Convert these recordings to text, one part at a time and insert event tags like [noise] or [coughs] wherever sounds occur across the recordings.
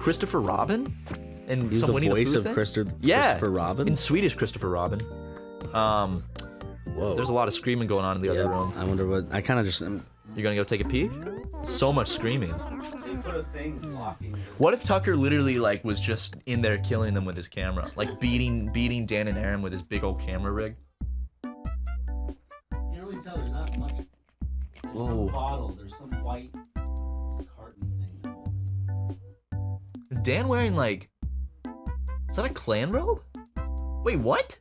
Christopher Robin, and He's the Winnie voice the of thing? Christopher, Yeah, Christopher Robin. in Swedish Christopher Robin. Um, Whoa. there's a lot of screaming going on in the Yeah, other room. I wonder what. I kind of just. um, You're gonna go take a peek? So much screaming. They put a thing blocking. What if Tucker literally like was just in there killing them with his camera, like beating beating Dan and Aaron with his big old camera rig? You can't really tell. There's not much. There's Whoa. some bottle. There's some white Is Dan wearing like? Is that a Klan robe? Wait, what?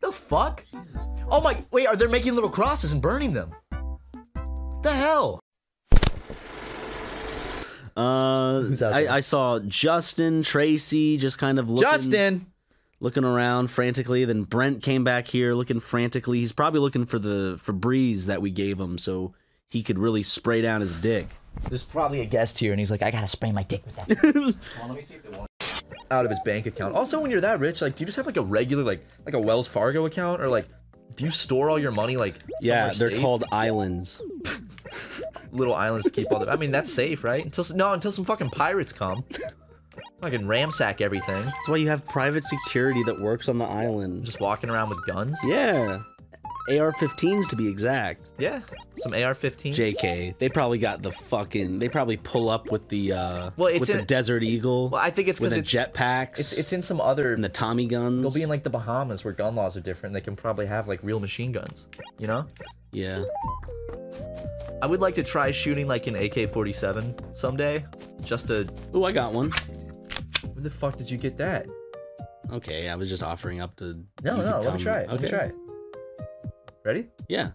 The fuck? Jesus. Oh my! Wait, are they making little crosses and burning them? What the hell? Uh, Who's out there? I, I saw Justin, Tracy, just kind of looking, Justin. looking around frantically. Then Brent came back here looking frantically. He's probably looking for the Febreze that we gave him, so he could really spray down his dick. There's probably a guest here, and he's like, I gotta spray my dick with that. [laughs] Hold on, let me see if they want. Out of his bank account. Also, when you're that rich, like, do you just have like a regular, like, like a Wells Fargo account, or like, do you store all your money like? Yeah, they're safe? called islands. [laughs] little islands to keep all the. I mean, that's safe, right? Until no, until some fucking pirates come. [laughs] Fucking ramsack everything. That's why you have private security that works on the island. Just walking around with guns. Yeah, AR-15s to be exact. Yeah. Some AR-15. JK, they probably got the fucking. They probably pull up with the uh, Well, it's with the in- Desert Eagle. Well, I think it's because the it's, jetpacks. it's it's in some other. and the Tommy guns. They'll be in like the Bahamas where gun laws are different. They can probably have like real machine guns. You know. yeah. I would like to try shooting like an AK-47 someday. Just to. Ooh, I got one. Where the fuck did you get that? Okay, I was just offering up to. No, no. Let me try it. Let me Okay. try it. Ready? Yeah.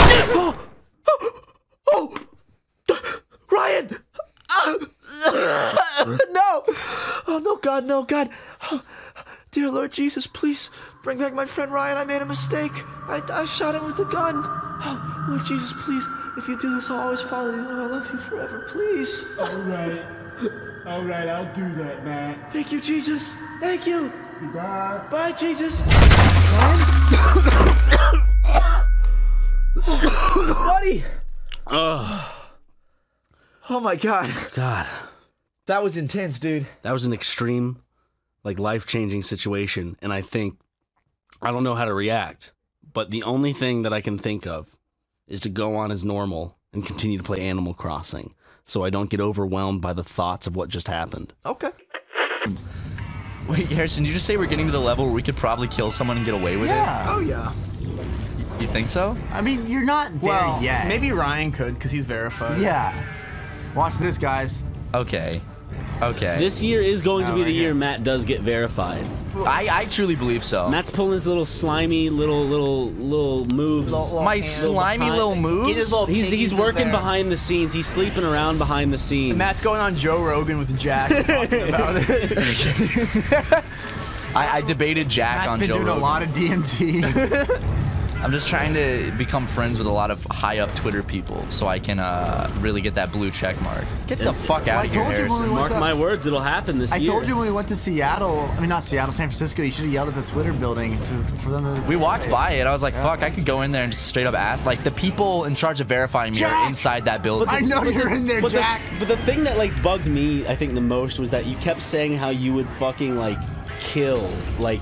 Oh, [gasps] Ryan! Ah! [gasps] no! Oh no, God, no, God! Oh, dear Lord Jesus, please bring back my friend Ryan. I made a mistake. I, I shot him with a gun. Oh, [gasps] Lord Jesus, please, if you do this, I'll always follow you. I love you forever, please. All right. All right. I'll do that, man. Thank you, Jesus. Thank you. Bye. Bye, Jesus. Buddy. Ugh. Oh my God, God, that was intense, dude. that was an extreme, like life changing situation, and I think I don't know how to react. But the only thing that I can think of is to go on as normal and continue to play Animal Crossing, so I don't get overwhelmed by the thoughts of what just happened. Okay. Wait, Harrison, did you just say we're getting to the level where we could probably kill someone and get away with it? Yeah. Oh yeah. It? You think so? I mean, you're not there Well, yet. maybe Ryan could because he's verified. Yeah. Watch this, guys. Okay. Okay. This year is going to Oh, be right the year here. Matt does get verified. I, I truly believe so. Matt's pulling his little slimy little little little moves. My slimy little moves? Little He's he's working there. behind the scenes. He's sleeping around behind the scenes. Matt's going on Joe Rogan with Jack talking [laughs] about it. [laughs] I, I debated Jack Matt's on been Joe doing Rogan. a lot of DMT. [laughs] I'm just trying to become friends with a lot of high up Twitter people so I can uh, really get that blue check mark. Get the fuck Well, out I of here, told you we Mark to- my words, it'll happen this I year. told you when we went to Seattle. I mean, not Seattle, San Francisco. You should have yelled at the Twitter building to, for them to. We walked by it. I was like, fuck, I could go in there and just straight up ask. Like, the people in charge of verifying me are inside that building. I know you're in there, But Jack. the, but the thing that like bugged me, I think the most was that you kept saying how you would fucking like kill like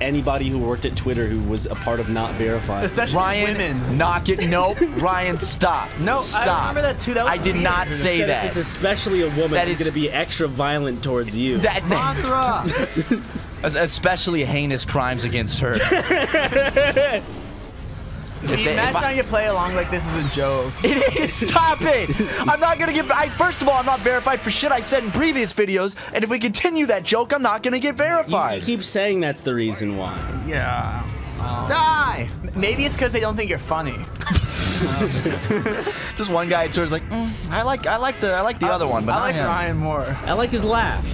anybody who worked at Twitter who was a part of not verifying. Especially Ryan, women. knock it. Nope. [laughs] Ryan, stop. No, stop. I stop. remember that too. That was I did weird. not say Said that. It's especially a woman, that is gonna be extra violent towards you. that, [laughs] Mothra. [laughs] Es- especially heinous crimes against her. See, they- Matt's if I- trying to play along like this is a joke. [laughs] It is. Stop it. I'm not gonna get. I, first of all, I'm not verified for shit I said in previous videos, and if we continue that joke, I'm not gonna get verified. you keep saying that's the reason why. Yeah. Die. Maybe it's because they don't think you're funny. [laughs] Just one guy at Twitter's like, "Mm, I like, I like the, I like the other one, but I like. Ryan more. I like his laugh.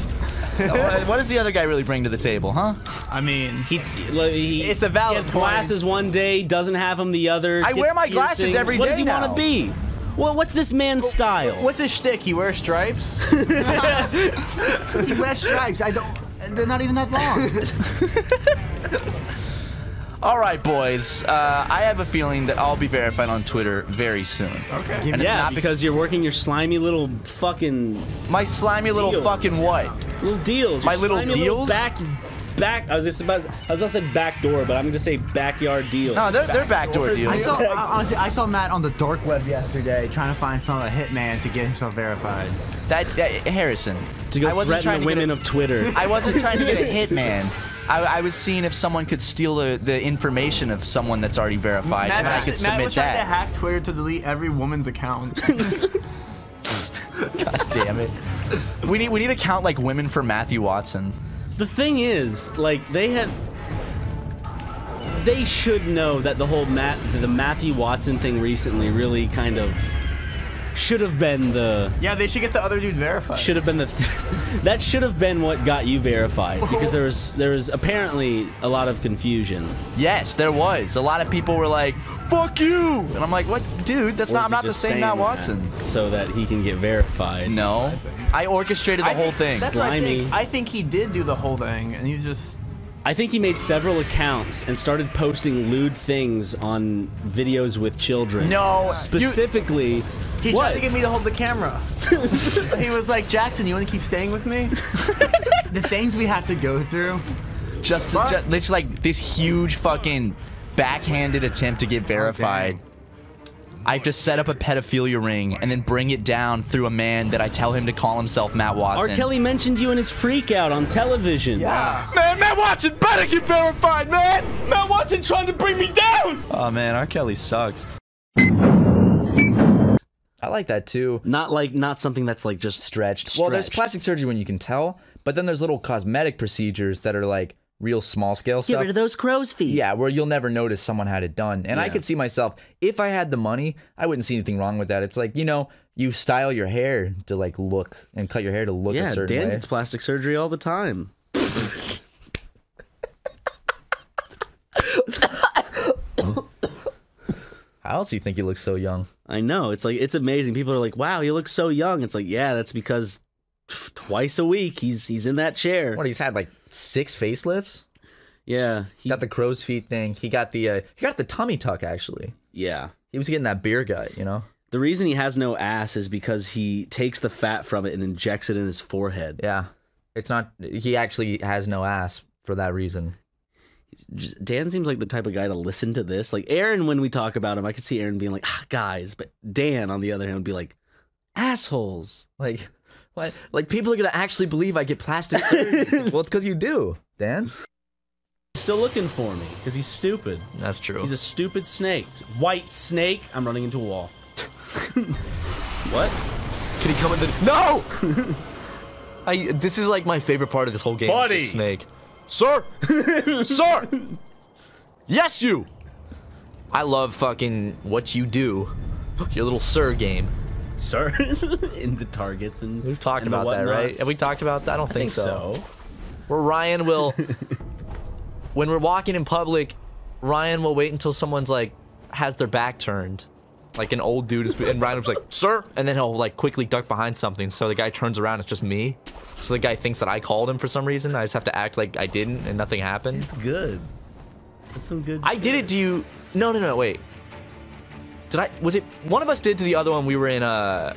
What [laughs] what does the other guy really bring to the table, huh? I mean, He, he It's a valid He has point. glasses one day, doesn't have them the other. I wear my glasses piercings. every What does he want to be? Well, what's this man's style? what's his shtick? He wears stripes. [laughs] He wears stripes. I don't. They're not even that long. [laughs] All right, boys. Uh, I have a feeling that I'll be verified on Twitter very soon. Okay. And it's Yeah, not because you're working your slimy little fucking my slimy little fucking what? little deals. My your little slimy deals? back, back. I was just about. I was about to say back door, but I'm going to say backyard deals. No, they're, they're backdoor deals. I saw I- honestly, I saw Matt on the dark web yesterday trying to find some a hitman to get himself verified. That, that Harrison. to go I wasn't threaten trying the to get women a- of Twitter. I wasn't trying to get a hitman. [laughs] I, I was seeing if someone could steal the, the information of someone that's already verified, Matt, and I could Matt submit was trying to hack Twitter to delete every woman's account. [laughs] God damn it. We need we need to count like women for Matthew Watson. the thing is, like they had. They should know that the whole Matt, the Matthew Watson thing recently really kind of should have been the yeah, they should get the other dude verified. should have been the [laughs] that should have been what got you verified because there was there was apparently a lot of confusion. Yes, there was. A lot of people were like, "Fuck you," and I'm like, "What, dude? That's Or not. I'm not the same saying Matt that Watson." so that he can get verified. No, I orchestrated the I whole think- thing. That's what I Slimy. think. I think he did do the whole thing, and he's just. I think he made several accounts and started posting lewd things on videos with children. No, you- specifically. He what? tried to get me to hold the camera. [laughs] he was like, Jackson, you want to keep staying with me? [laughs] The things we have to go through. just, to, just this like this huge fucking backhanded attempt to get oh, verified. dang. I have to set up a pedophilia ring and then bring it down through a man that I tell him to call himself Matt Watson. R. Kelly mentioned you in his freak out on television. Yeah. Man, Matt Watson better get verified, man! Matt Watson trying to bring me down! Oh man, R. Kelly sucks. I like that too. Not like not something that's like just Stretched. Well, there's plastic surgery when you can tell, but then there's little cosmetic procedures that are like real small scale stuff. Get rid of those crow's feet. Yeah, where you'll never notice someone had it done. And I could see myself, if I had the money, I wouldn't see anything wrong with that. It's like, you know, you style your hair to like look and cut your hair to look a Yeah, certain Dan way. gets plastic surgery all the time. [laughs] How else do you think he looks so young? I know. It's like it's amazing. People are like, "Wow, he looks so young." It's like, yeah, that's because twice a week he's he's in that chair. What, he's had like six facelifts? Yeah, he, got the crow's feet thing. He got the uh, he got the tummy tuck actually. yeah. He was getting that beer gut, you know? The reason he has no ass is because he takes the fat from it and injects it in his forehead. Yeah. It's not he actually has no ass for that reason. Dan seems like the type of guy to listen to this. Like Aaron, when we talk about him, I could see Aaron being like, ah, "Guys," but Dan, on the other hand, would be like, "Assholes." Like what? [laughs] Like people are gonna actually believe I get plastic surgery. [laughs] well, it's because you do, Dan. Still looking for me because he's stupid. That's true. He's a stupid snake. White snake. I'm running into a wall. [laughs] what? Can he come in the No! I this is like my favorite part of this whole game. Buddy. Snake. Sir! Sir! Yes you! I love fucking what you do. Your little sir game. Sir, [laughs] in the targets and We've talked and the about that, right? Have we talked about that? I don't I think so. so. Where Ryan will [laughs] when we're walking in public, Ryan will wait until someone's like has their back turned. Like an old dude is and Ryan was like, sir, and then he'll like quickly duck behind something. So the guy turns around, it's just me. So the guy thinks that I called him for some reason. I just have to act like I didn't and nothing happened. It's good. It's some good. I did it to you. No, no, no, wait. Did I? Was it one of us did to the other one? We were in uh,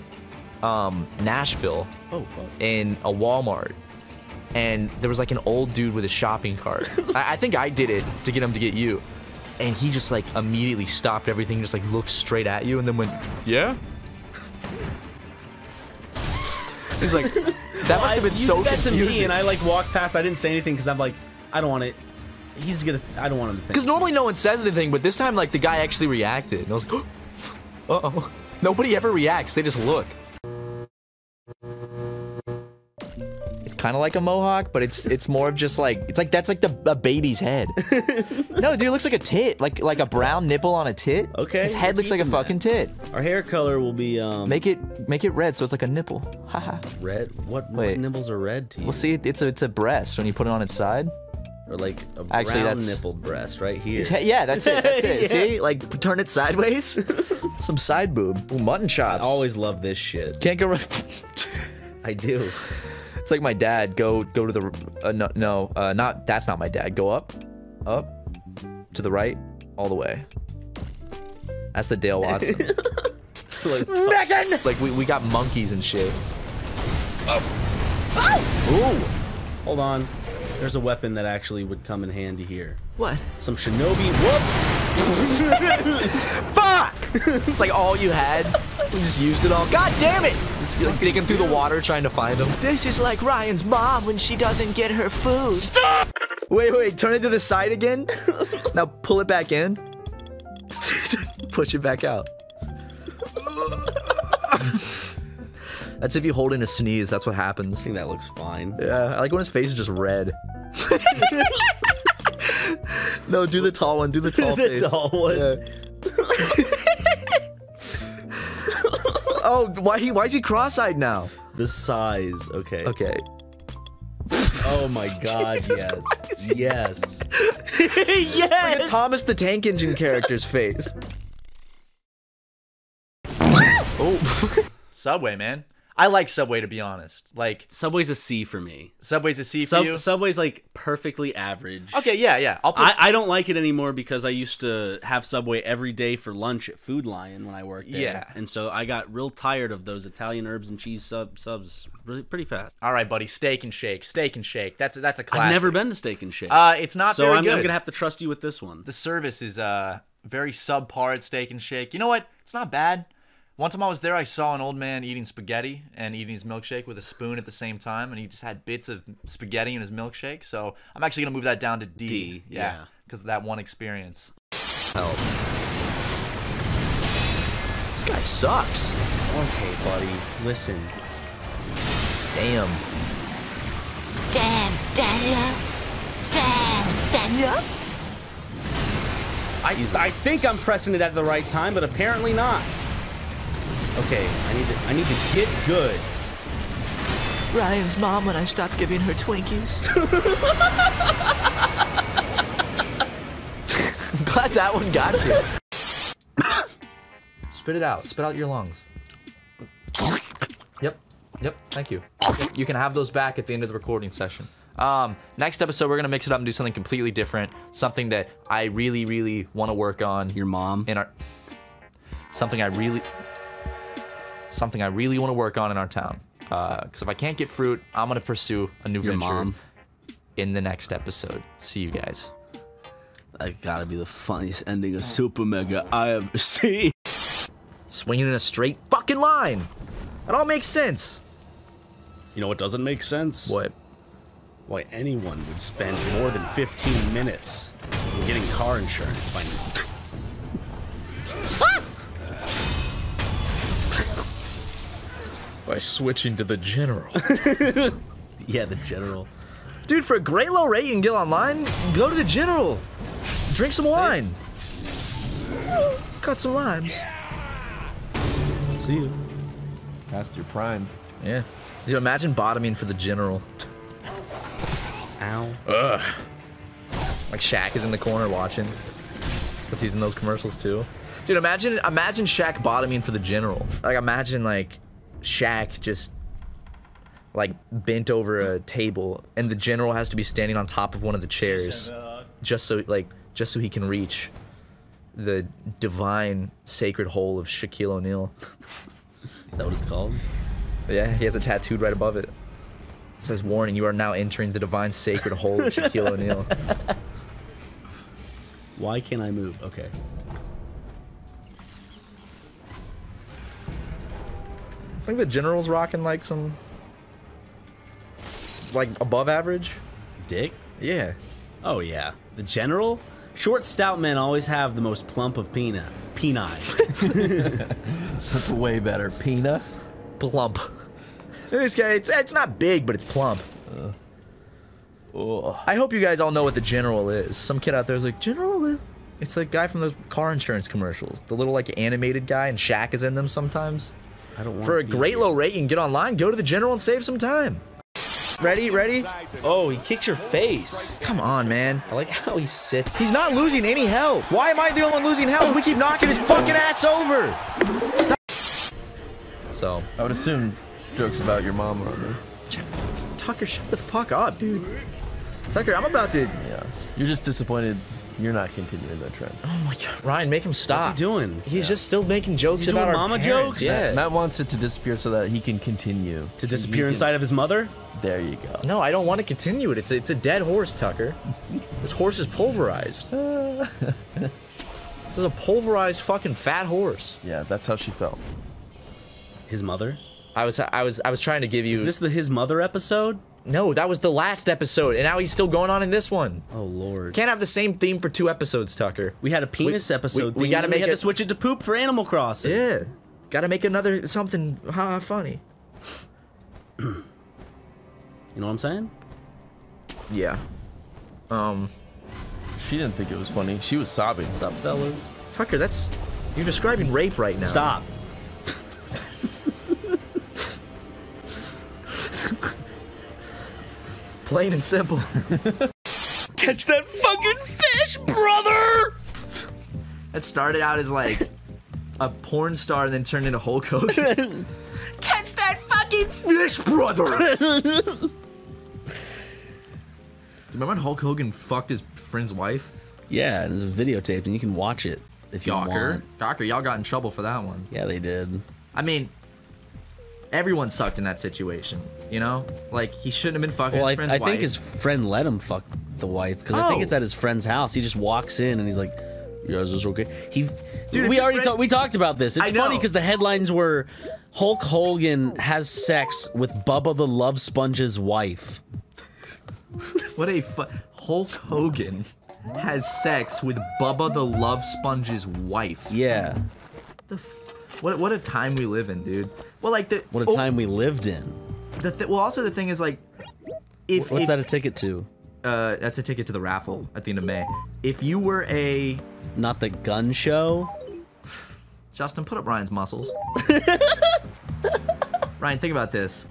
um, Nashville oh, fuck. in a Walmart, and there was like an old dude with a shopping cart. [laughs] I, I think I did it to get him to get you, and he just like immediately stopped everything, just like looked straight at you, and then went, "Yeah." He's like, that must have been you so did that to me, and I like walked past. I didn't say anything because I'm like, I don't want it. He's gonna. I don't want him to think. Because normally no one says anything, but this time like the guy actually reacted, and I was like, [gasps] "Uh oh." Nobody ever reacts; they just look. It's kind of like a mohawk, but it's it's more of just like it's like that's like the a baby's head. [laughs] no, dude, it looks like a tit, like like a brown nipple on a tit. Okay, his head looks like a that. fucking tit. Our hair color will be um Make it make it red so it's like a nipple. Haha. red. What, what Wait. nibbles are red to you? Well, see, it's a it's a breast when you put it on its side. Or like a Actually, brown that's- nippled breast right [laughs] here. Yeah, that's it. That's it. [laughs] Yeah. See, like turn it sideways. [laughs] Some side boob. Ooh, mutton I always love this shit. can't go. Right I do. It's like my dad. Go go to the uh, no no uh, not that's not my dad. Go up, up, to the right, all the way. That's the Dale Watson. Megan! like we, we got monkeys and shit. Oh. Oh. Ooh. Hold on. There's a weapon that actually would come in handy here. What? Some shinobi. Whoops. [laughs] Fuck! it's like all you had. We just used it all. God damn it! Just like digging through the water trying to find them. This is like Ryan's mom when she doesn't get her food. Stop! Wait, wait, turn it to the side again. [laughs] now pull it back in. [laughs] Push it back out. That's if you hold in a sneeze, that's what happens. I happens. think that looks fine. Yeah, I like when his face is just red. [laughs] no, do the tall one, do the tall The face. tall one. Yeah. [laughs] oh, why he why is he cross-eyed now? The size. Okay. Okay. Oh my [laughs] god, Jesus yes. Yes. Look at Thomas the Tank Engine character's face. oh. Subway, man. I like Subway to be honest. Like Subway's a C for me. Subway's a C for Sub- you. Subway's like perfectly average. okay, yeah, yeah. I'll put. I, I don't like it anymore because I used to have Subway every day for lunch at Food Lion when I worked there. Yeah. And so I got real tired of those Italian herbs and cheese sub subs really, pretty fast. All right, buddy. Steak and Shake. Steak and Shake. That's that's a classic. I've never been to Steak and Shake. Uh, it's not so very I'm, good. I'm gonna have to trust you with this one. the service is uh very subpar at Steak and Shake. You know what? It's not bad. One time I was there, I saw an old man eating spaghetti and eating his milkshake with a spoon at the same time, and he just had bits of spaghetti in his milkshake. So I'm actually gonna move that down to D. D, yeah, yeah. because of that one experience. Help. This guy sucks. Okay, buddy. Listen. Damn. Damn, Daniel. Damn, Daniel. I, I think I'm pressing it at the right time, but apparently not. Okay, I need to I need to get good. Ryan's mom when I stopped giving her Twinkies. I'm [laughs] [laughs] glad that one got you. Spit it out. Spit out your lungs. Yep. Yep. Thank you. You can have those back at the end of the recording session. Um, next episode, we're gonna mix it up and do something completely different. Something that I really, really want to work on. Your mom. in our something I really something I really want to work on in our town. Uh, because if I can't get fruit, I'm gonna pursue a new Your venture mom. in the next episode. See you guys. That gotta be the funniest ending of Super Mega I ever [laughs] seen. Swinging in a straight fucking line. It all makes sense. You know what doesn't make sense? What? Why anyone would spend more than 15 minutes in getting car insurance by By switching to the general. [laughs] Yeah, the general. Dude, for a great low rate you can get online, go to the general. Drink some wine. Cut some limes. See you. Past your prime. Yeah. Dude, imagine bottoming for the general. [laughs] Ow. Ugh. Like Shaq is in the corner watching. Cause he's in those commercials too. Dude, imagine imagine Shaq bottoming for the general. Like imagine like Shaq just like bent over a table and the general has to be standing on top of one of the chairs just so like just so he can reach the divine sacred hole of Shaquille O'Neal. Is that what it's called? Yeah, he has it tattooed right above it. It says warning, you are now entering the divine sacred hole of Shaquille O'Neal. [laughs] Why can't I move? Okay. I think the general's rocking like some like above average. Dick? Yeah. Oh yeah. The general? Short stout men always have the most plump of peni. Peni. [laughs] That's way better. Pina. Plump. This guy, it's, it's not big, but it's plump. Oh. I hope you guys all know what the general is. Some kid out there is like, General? It's the guy from those car insurance commercials. The little like animated guy, and Shaq is in them sometimes. I don't want For a great low rate, you can get online, go to the general and save some time. Ready? Ready? Oh, he kicks your face. Come on, man. I like how he sits. He's not losing any health. Why am I the only one losing health? We keep knocking his fucking ass over. Stop. So, I would assume jokes about your mom are on there. Tucker, shut the fuck up, dude. Tucker, I'm about to. Yeah. You're just disappointed You're not continuing that trend. Oh my god, Ryan, make him stop. What's he doing? He's just still making jokes he about our mama parents. jokes? Yeah. Matt wants it to disappear so that he can continue To He disappear can- inside of his mother? There you go. No, I don't want to continue it. It's a, it's a dead horse, Tucker. This horse is pulverized. this is a pulverized fucking fat horse. Yeah, that's how she felt. His mother? I was I was I was trying to give you Is this the his mother episode? No, that was the last episode, and now he's still going on in this one. Oh lord. Can't have the same theme for two episodes, Tucker. We had a penis We- episode. we- we gotta and make we had it- to switch it to poop for Animal Crossing. Yeah. Gotta make another something ha funny. You know what I'm saying? Yeah. Um, She didn't think it was funny. She was sobbing. What's up, fellas? Tucker, that's you're describing rape right now. Stop. Plain and simple. [laughs] Catch that fucking fish, brother! That started out as like a porn star and then turned into Hulk Hogan. [laughs] Catch that fucking fish, brother! [laughs] Remember when Hulk Hogan fucked his friend's wife? Yeah, and it's videotaped, and you can watch it if you Gawker. want. Gawker, y'all got in trouble for that one. Yeah, they did. I mean, everyone sucked in that situation, you know? Like, he shouldn't have been fucking Well, I, his friend's I think his friend let him fuck the wife because I think Oh. it's at his friend's house. He just walks in and he's like, "Yeah, is this okay?" He, Dude, we already talked. We talked about this. It's funny because the headlines were, "Hulk Hogan has sex with Bubba the Love Sponge's wife." [laughs] What a fu- Hulk Hogan has sex with Bubba the Love Sponge's wife. Yeah, The f- what what a time we live in, dude. Well, like the what a oh, time we lived in. The th- well, also the thing is like, if What's if, that a ticket to? Uh, that's a ticket to the raffle at the end of May. If you were a Not the gun show. Justin, put up Ryan's muscles. [laughs] Ryan, think about this.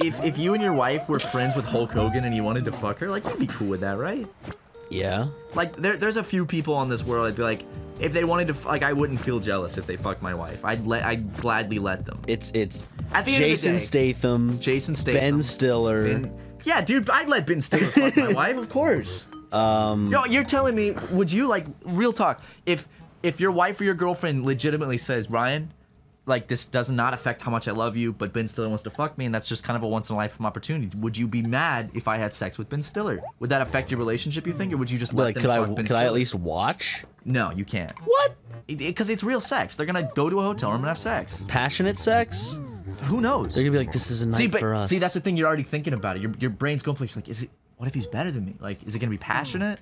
If if you and your wife were friends with Hulk Hogan and you wanted to fuck her, like you'd be cool with that, right? Yeah. Like there, there's a few people on this world I'd be like, if they wanted to, like I wouldn't feel jealous if they fucked my wife. I'd let, I'd gladly let them. It's it's At the end of the Jason day- Statham, Jason Statham, Ben Stiller. Ben- yeah, dude, I'd let Ben Stiller fuck my [laughs] wife, of course. um, No, you're telling me, would you like real talk? If if your wife or your girlfriend legitimately says, Ryan, like this does not affect how much I love you, but Ben Stiller wants to fuck me, and that's just kind of a once in a lifetime opportunity. Would you be mad if I had sex with Ben Stiller? Would that affect your relationship? You think, or would you just but, let like, them could I Ben could I at least watch No, you can't. what Because it's real sex. They're gonna go to a hotel room and have sex. passionate sex? Who knows? They're gonna be like, "This is a night see, but for us." see, that's the thing. You're already thinking about it. Your your brain's going like, is it? What if he's better than me? Like, is it gonna be passionate?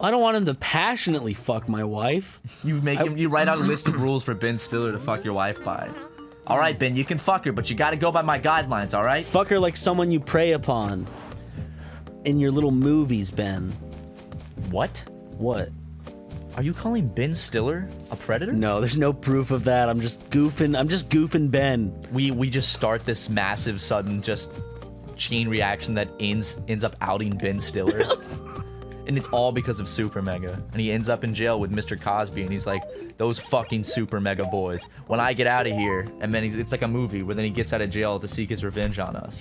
I don't want him to passionately fuck my wife. You make him. You write out a list of rules for Ben Stiller to fuck your wife by. All right, Ben, you can fuck her, but you got to go by my guidelines. All right? Fuck her like someone you prey upon. In your little movies, Ben. What? What? Are you calling Ben Stiller a predator? No, there's no proof of that. I'm just goofing. I'm just goofing Ben. We we just start this massive, sudden, just chain reaction that ends ends up outing Ben Stiller. [laughs] And it's all because of Super Mega. And he ends up in jail with Mr. Cosby, and he's like, those fucking Super Mega boys. When I get out of here, and then he's, it's like a movie where then he gets out of jail to seek his revenge on us.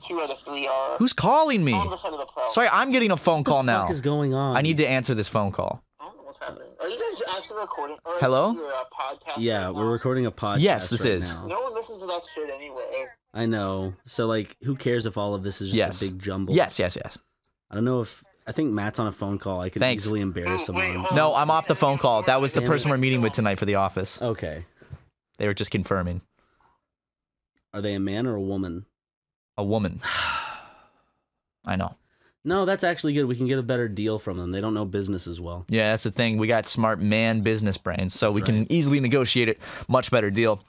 Two out of three are Who's calling me? the side of the crowd. Sorry, I'm getting a phone call now. What is going on? I need to answer this phone call. I don't know what's happening. Are you guys actually recording? Or Hello? Your, uh, podcast Yeah, right we're now? recording a podcast. Yes, this right is. now. No one listens to that shit anyway. I know. So like, who cares if all of this is just Yes. a big jumble? Yes, yes, yes. I don't know if I think Matt's on a phone call. I could Thanks. easily embarrass oh, him. Wait, on. hold No, I'm off the phone call. That was the Damn person it. we're meeting with tonight for the office. Okay. They were just confirming. Are they a man or a woman? A woman. [sighs] I know. No, that's actually good. We can get a better deal from them. They don't know business as well. Yeah, that's the thing. We got smart man business brains, so we can easily negotiate it much better deal.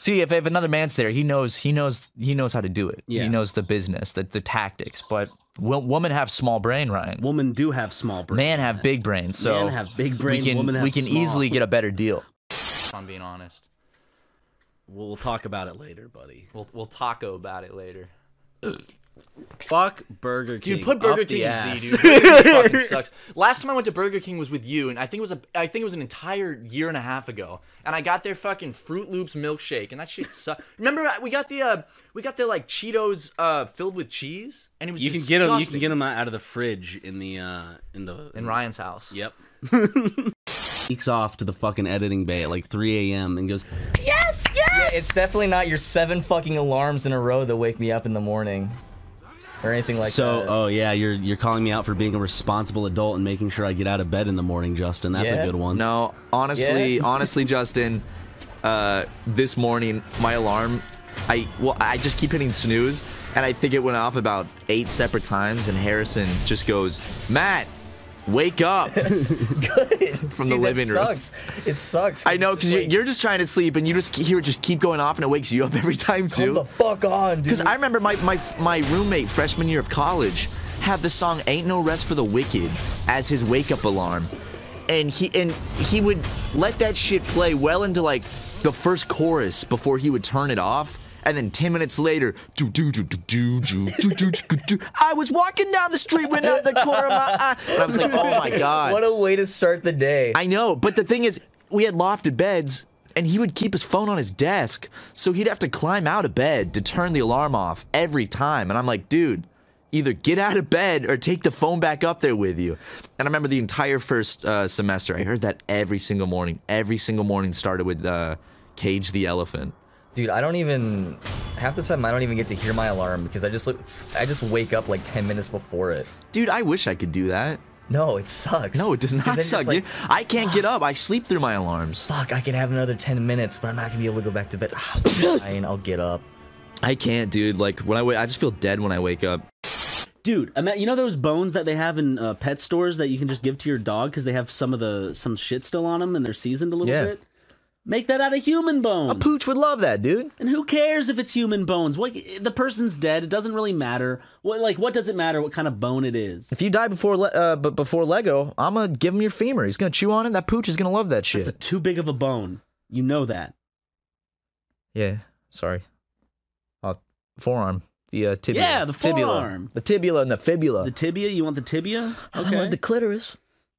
See, if, if another man's there, he knows he knows he knows how to do it. Yeah. He knows the business, the, the tactics. But wo- women have small brain, Ryan. Women do have small brain. Man have big brain. so man have big brain. We can women have we can small. easily get a better deal. If I'm being honest, We'll talk about it later, buddy. we'll we'll taco about it later. [clears throat] Fuck Burger King. Dude, put Burger up King in ass. Z, dude. Burger King fucking [laughs] sucks. Last time I went to Burger King was with you, and I think it was a, I think it was an entire year and a half ago. And I got their fucking Froot Loops milkshake, and that shit sucked. Remember we got the, uh, we got the like Cheetos uh filled with cheese, and it was You can get them. You can get them out of the fridge in the uh in the in Ryan's house. Yep. [laughs] Sneaks off to the fucking editing bay at like 3 a.m. and goes, Yes, yes. it's definitely not your seven fucking alarms in a row that wake me up in the morning, or anything like so, that. So, oh yeah, you're you're calling me out for being a responsible adult and making sure I get out of bed in the morning, Justin. That's Yeah. a good one. No, honestly, Yeah. [laughs] honestly, Justin, uh, this morning my alarm, I well, I just keep hitting snooze, and I think it went off about eight separate times, and Harrison just goes, Matt, wake up [laughs] Good. from the living room. Sucks. It sucks. I know because you're just trying to sleep, and you just hear it just keep going off, and it wakes you up [laughs] every time Come the fuck on, dude. Because I remember my, my my roommate freshman year of college had the song "Ain't No Rest for the Wicked" as his wake up alarm, and he and he would let that shit play well into like the first chorus before he would turn it off. And then ten minutes later, do do do do do do do do do do. I was walking down the street when out the corner of my eye. And I was like, oh my god. What a way to start the day. I know, but the thing is, we had lofted beds, and he would keep his phone on his desk, so he'd have to climb out of bed to turn the alarm off every time. And I'm like, dude, either get out of bed or take the phone back up there with you. And I remember the entire first uh, semester, I heard that every single morning. Every single morning started with uh, Cage the Elephant. Dude, I don't even half the time I don't even get to hear my alarm because I just look I just wake up like 10 minutes before it. Dude, I wish I could do that. No, it sucks. No, it does not suck, like. I can't get up. I sleep through my alarms. Fuck, I can have another 10 minutes, but I'm not going to be able to go back to bed. Ah, [coughs] fine, I'll get up. I can't, dude. Like when I wake, I just feel dead when I wake up. Dude, I mean, you know those bones that they have in uh, pet stores that you can just give to your dog because they have some of the some shit still on them and they're seasoned a little Yeah. bit. Make that out of human bones. A pooch would love that, dude. And who cares if it's human bones? What the person's dead. It doesn't really matter. What like what does it matter what kind of bone it is? If you die before, uh, but before Lego, I'm gonna give him your femur. He's gonna chew on it. That pooch is gonna love that shit. It's a too big of a bone. You know that. yeah, sorry. Uh, forearm. The uh, tibia. Yeah, the Tibula. forearm. The tibula and the fibula. The tibia, you want the tibia? I Okay. want the clitoris.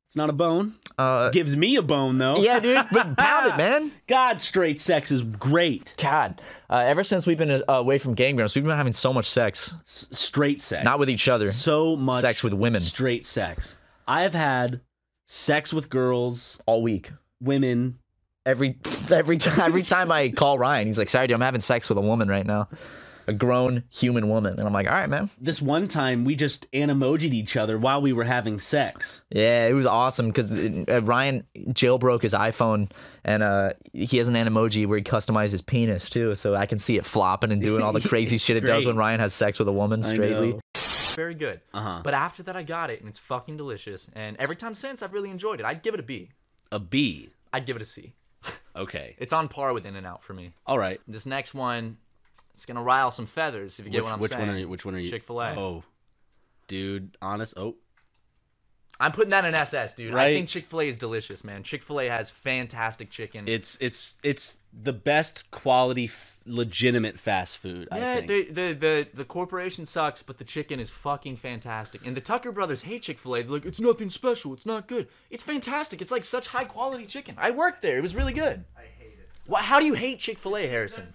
It's not a bone. Uh, Gives me a bone though. yeah, dude. [laughs] But pound it, man. God, straight sex is great. God, uh, ever since we've been uh, away from Game Grumps, we've been having so much sex. S- straight sex. Not with each other. So much Sex with women. Straight sex. I have had sex with girls, all week. women. Every [laughs] every time every time I call Ryan, he's like, "Sorry, dude, I'm having sex with a woman right now, a grown human woman," and I'm like, "All right, man." This one time we just animojied each other while we were having sex. Yeah, it was awesome because uh, Ryan jailbroke his iPhone and uh, he has an emoji where he customized his penis too, so I can see it flopping and doing all the [laughs] crazy shit it does when Ryan has sex with a woman I straightly. know. Very good. Uh-huh. But after that, I got it, and it's fucking delicious. And every time since, I've really enjoyed it. I'd give it a B. A B. I'd give it a C. Okay. It's on par with In-N-Out for me. All right. This next one, it's gonna rile some feathers if you get which what I'm which saying. one are you? Which one are you? Chick Fil A. Oh, dude, honest. Oh, I'm putting that in SS, dude. I think Chick Fil A is delicious, man. Chick Fil A has fantastic chicken. it's it's it's the best quality, f- legitimate fast food. I yeah, think. the, the the the corporation sucks, but the chicken is fucking fantastic. And the Tucker brothers hate Chick Fil A. They're like, it's nothing special. It's not good. It's fantastic. It's like such high quality chicken. I worked there. It was really good. I hate it. What, how do you hate Chick Fil A, Harrison?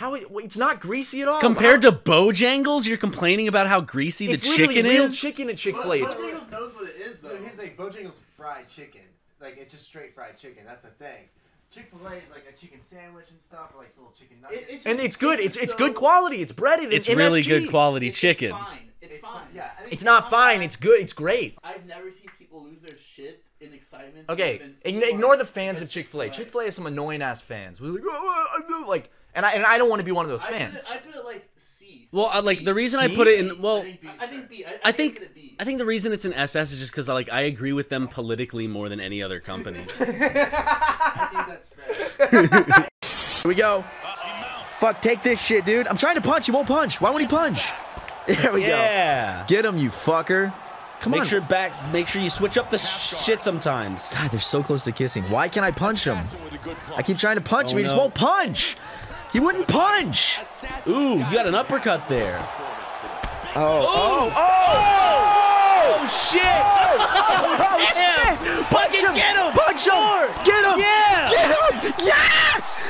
How it, it's not greasy at all. Compared to Bojangles, you're complaining about how greasy the it's literally chicken real is. chicken at Chick Fil A. It's Bojangles knows what it is though. Here's the thing: Bojangles fried chicken. Like it's just straight fried chicken. That's the thing. Chick Fil A is like a chicken sandwich and stuff, or like little chicken nuggets. and it's good. It's it's good quality. It's breaded. It's in really MSG. good quality chicken. It's fine. Yeah, I think It's not fine. It's good. It's great. I've never seen people lose their shit in excitement. Okay, than ign- people ignore the fans of Chick Fil A. Chick-fil-A. Chick Fil A has some annoying ass fans. We're like, oh, I do," like, and I and I don't want to be one of those I put, fans. it, I put it like C. Well, I, like the reason I put it in. Well, I think B. I, I think B. I, I think give it a B. I think the reason it's an SS is just because like I agree with them politically more than any other company. [laughs] I think that's fair. [laughs] Here we go. Fuck, take this shit, dude. I'm trying to punch. He won't punch. Why won't he punch? [laughs] There we yeah. go. Yeah. Get him, you fucker. Come Make on. sure back. Make sure you switch up the shit sometimes. God, they're so close to kissing. Why can't I punch him? I keep trying to punch Oh, him. He oh, just won't punch. He wouldn't punch. Ooh, you got an uppercut there. Oh, oh. Oh. oh, oh, oh, shit! Oh, oh [laughs] shit! Punch him! Get him! Punch him! Get him! Yeah! Get him! Yes!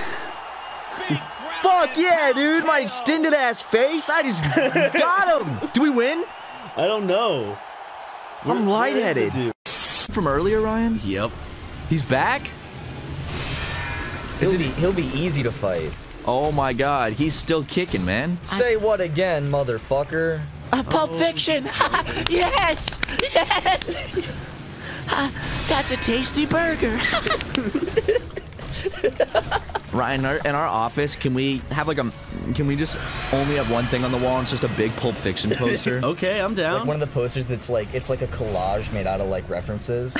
Fuck yeah, dude! My extended ass face. I just got him. Do we win? I don't know. I'm Where- where is the lightheaded. From earlier, Ryan. Yep. He's back. He'll be, he'll be easy to fight. Oh my God, he's still kicking, man. Say what again, motherfucker? Uh, Pulp Fiction. [laughs] yes, yes. Uh, [laughs] that's a tasty burger. [laughs] Ryan, our, in our office, can we have like a? Can we just only have one thing on the wall? And it's just a big Pulp Fiction poster. Okay, I'm down. Like one of the posters that's like it's like a collage made out of like references.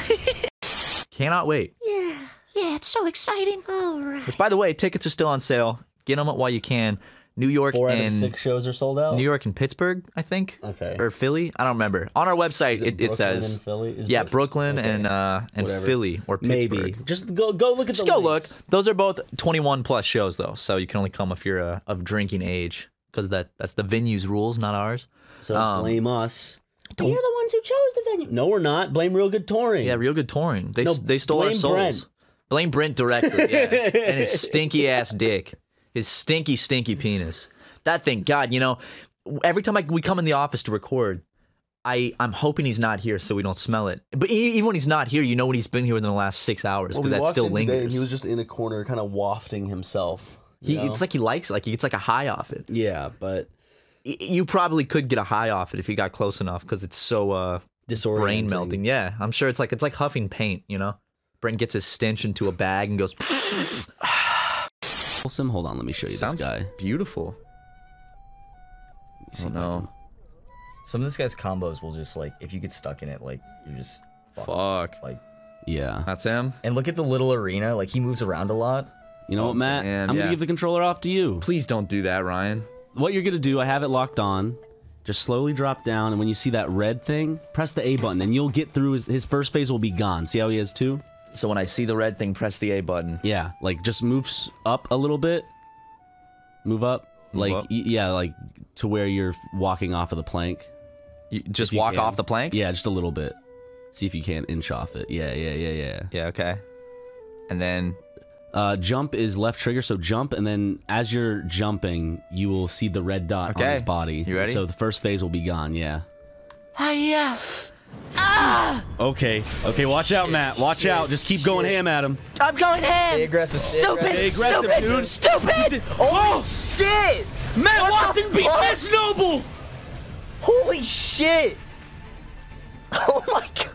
Cannot wait. Yeah, yeah, it's so exciting. All right. Which, by the way, tickets are still on sale. Get them while you can. New York Four and six shows are sold out. New York and Pittsburgh, I think. Okay. Or Philly, I don't remember. On our website, it, it it, Brooklyn says and Philly? Is yeah, Brook- Brooklyn okay. and uh and Whatever. Philly or Pittsburgh. Maybe. Just go go look at Just the go links. look. Those are both 21 plus shows though, so you can only come if you're uh, of drinking age because that that's the venue's rules, not ours. So Um, blame us. You're the ones who chose the venue. No, we're not. Blame Real Good Touring. Yeah, real good touring. They No, they stole our blame souls. Brent. Blame Brent directly, yeah, and his stinky ass dick, his stinky stinky penis. That thing, God, you know, every time I, we come in the office to record, I I'm hoping he's not here so we don't smell it. But e- even when he's not here, you know when he's been here within the last six hours Well, because we that still in lingers. and he was just in a corner, kind of wafting himself. He, know? it's like he likes it. Like he gets like a high off it. yeah, but You probably could get a high off it if you got close enough because it's so uh disorienting. brain melting. Yeah, I'm sure it's like it's like huffing paint. You know, Brent gets his stench into a bag and goes. Sim, hold on, let me show you Sounds this guy. Beautiful. Oh, see Oh if I no. Some of this guy's combos will just like if you get stuck in it, like you're just fucked. Fuck. Like Yeah. That's him. and look at the little arena, like he moves around a lot. You know what, oh, Matt? man, I'm yeah. gonna give the controller off to you. Please don't do that, Ryan. What you're gonna do? I have it locked on. Just slowly drop down, and when you see that red thing, press the A button, and you'll get through. His, his first phase will be gone. See how he has two? So when I see the red thing, press the A button. Yeah, like just moves up a little bit. Move up, like up. yeah, like to where you're walking off of the plank. You just If you walk can. off the plank. Yeah, just a little bit. See if you can't inch off it. Yeah, yeah, yeah, yeah. Yeah. Okay. And then Uh, jump is left trigger, so jump, and then as you're jumping, you will see the red dot on his body. You ready? So the first phase will be gone. Yeah. Hiya. Ah! Okay. Okay. Watch out, Matt. Watch out. Just keep going ham at him. I'm going ham. Stay aggressive. Stupid. Stay aggressive, Stupid. dude. Stupid. Oh shit. Matt What Watson the beat? Mist Noble. Holy shit. [laughs] Oh my god.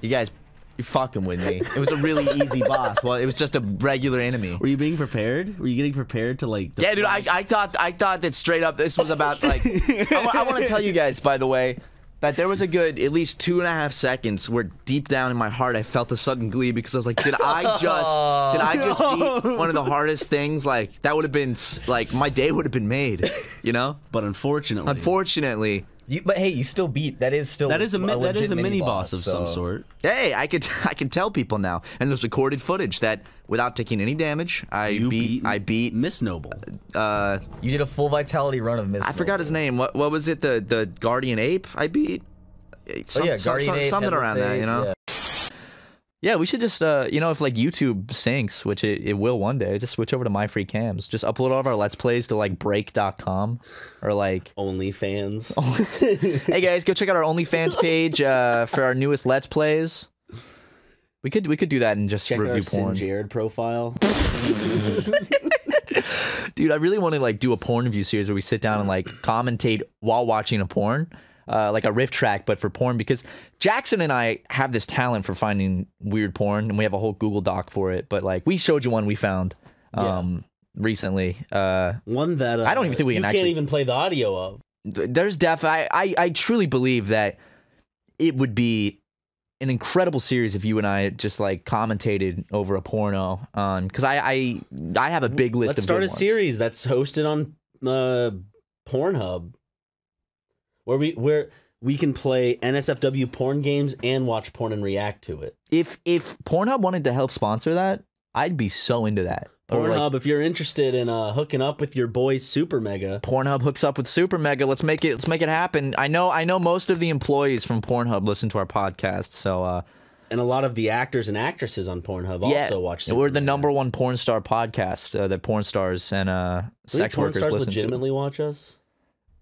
you guys, you're fucking with me. It was a really easy [laughs] boss. Well, it was just a regular enemy. Were you being prepared? Were you getting prepared to like? Yeah, dude, I, I thought I thought that straight up this was about like I, want to tell you guys by the way that there was a good at least two and a half seconds where deep down in my heart I felt a sudden glee because I was like, did I just did I just [laughs] beat one of the hardest things? Like that would have been like my day would have been made, you know. But unfortunately, Unfortunately, You, but hey, you still beat. That is still that is a, mi- that legit is a mini boss of some sort. hey, I could [laughs] I can tell people now, and there's recorded footage that without taking any damage, I You beat, beat I beat Mist Noble. uh You did a full vitality run of Miss. I forgot his name. What what was it? The the guardian ape I beat. Some, Oh yeah, some- Guardian some- Ape, something Headless around that, you know. yeah. Yeah, we should just, uh, you know, if like YouTube sinks, which it, it will one day, just switch over to My Free Cams. Just upload all of our Let's Plays to like break.com or like, [laughs] OnlyFans. [laughs] hey guys, go check out our OnlyFans page uh, for our newest Let's Plays. We could we could do that and just Check review our Sin porn. Jared profile. [laughs] Dude, I really want to like do a porn review series where we sit down and like commentate while watching a porn. Uh, like a riff track, but for porn, because Jackson and I have this talent for finding weird porn, and we have a whole Google Doc for it. But like, we showed you one we found um, recently. Uh, One that uh, I don't even think we can you actually- can't even play the audio of. there's def. I, I I truly believe that it would be an incredible series if you and I just like commentated over a porno on because I, I I have a big list Let's of start a ones. series that's hosted on uh, Pornhub, where we where we can play NSFW porn games and watch porn and react to it. If if Pornhub wanted to help sponsor that, I'd be so into that. Or like Pornhub, if you're interested in uh, hooking up with your boy Super Mega, Pornhub hooks up with Super Mega. Let's make it. Let's make it happen. I know. I know most of the employees from Pornhub listen to our podcast. So uh, and a lot of the actors and actresses on Pornhub yeah, also watch. Super we're the Mega. number one porn star podcast uh, that porn stars and uh, Do you think sex porn workers stars listen to. legitimately watch us.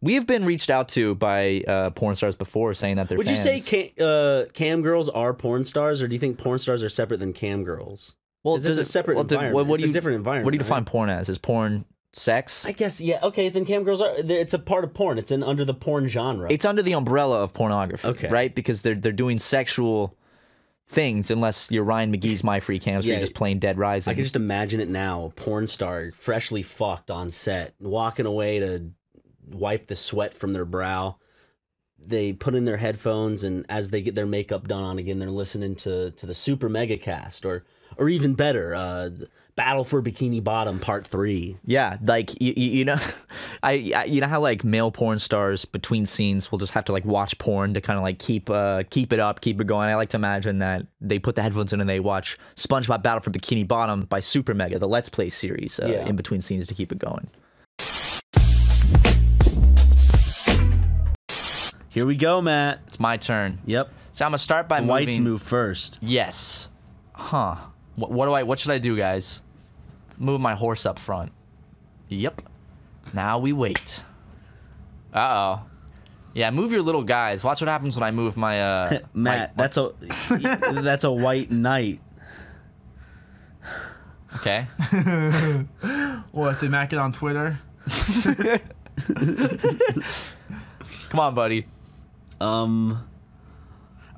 We have been reached out to by uh, porn stars before, saying that they're. Would fans. you say cam, uh, cam girls are porn stars, or do you think porn stars are separate than cam girls? Well, it's a separate well, environment. What, what It's do a you, different environment. What do you right? define porn as? Is porn sex? I guess yeah. Okay, then cam girls are. It's a part of porn. It's in under the porn genre. It's under the umbrella of pornography, Okay. right? Because they're they're doing sexual things, unless you're Ryan Magee's My Free Cams, where you're just playing Dead Rising. I can just imagine it now. A porn star, freshly fucked on set, walking away to wipe the sweat from their brow. They put in their headphones, and as they get their makeup done on again, they're listening to to the Super Mega Cast, or or even better, uh, Battle for Bikini Bottom Part Three. Yeah, like you, you know, [laughs] I, I you know how like male porn stars between scenes will just have to like watch porn to kind of like keep uh keep it up, keep it going. I like to imagine that they put the headphones in and they watch SpongeBob Battle for Bikini Bottom by Super Mega, the Let's Play series, uh, Yeah. in between scenes to keep it going. Here we go, Matt. It's my turn. Yep. So I'm gonna start by The whites move first. Yes. Huh. What, what do I? What should I do, guys? Move my horse up front. Yep. Now we wait. Uh oh. Yeah, move your little guys. Watch what happens when I move my uh [laughs] Matt, that's a [laughs] that's a white knight. Okay. [laughs] What did Matt get on Twitter? Come on, buddy. Um.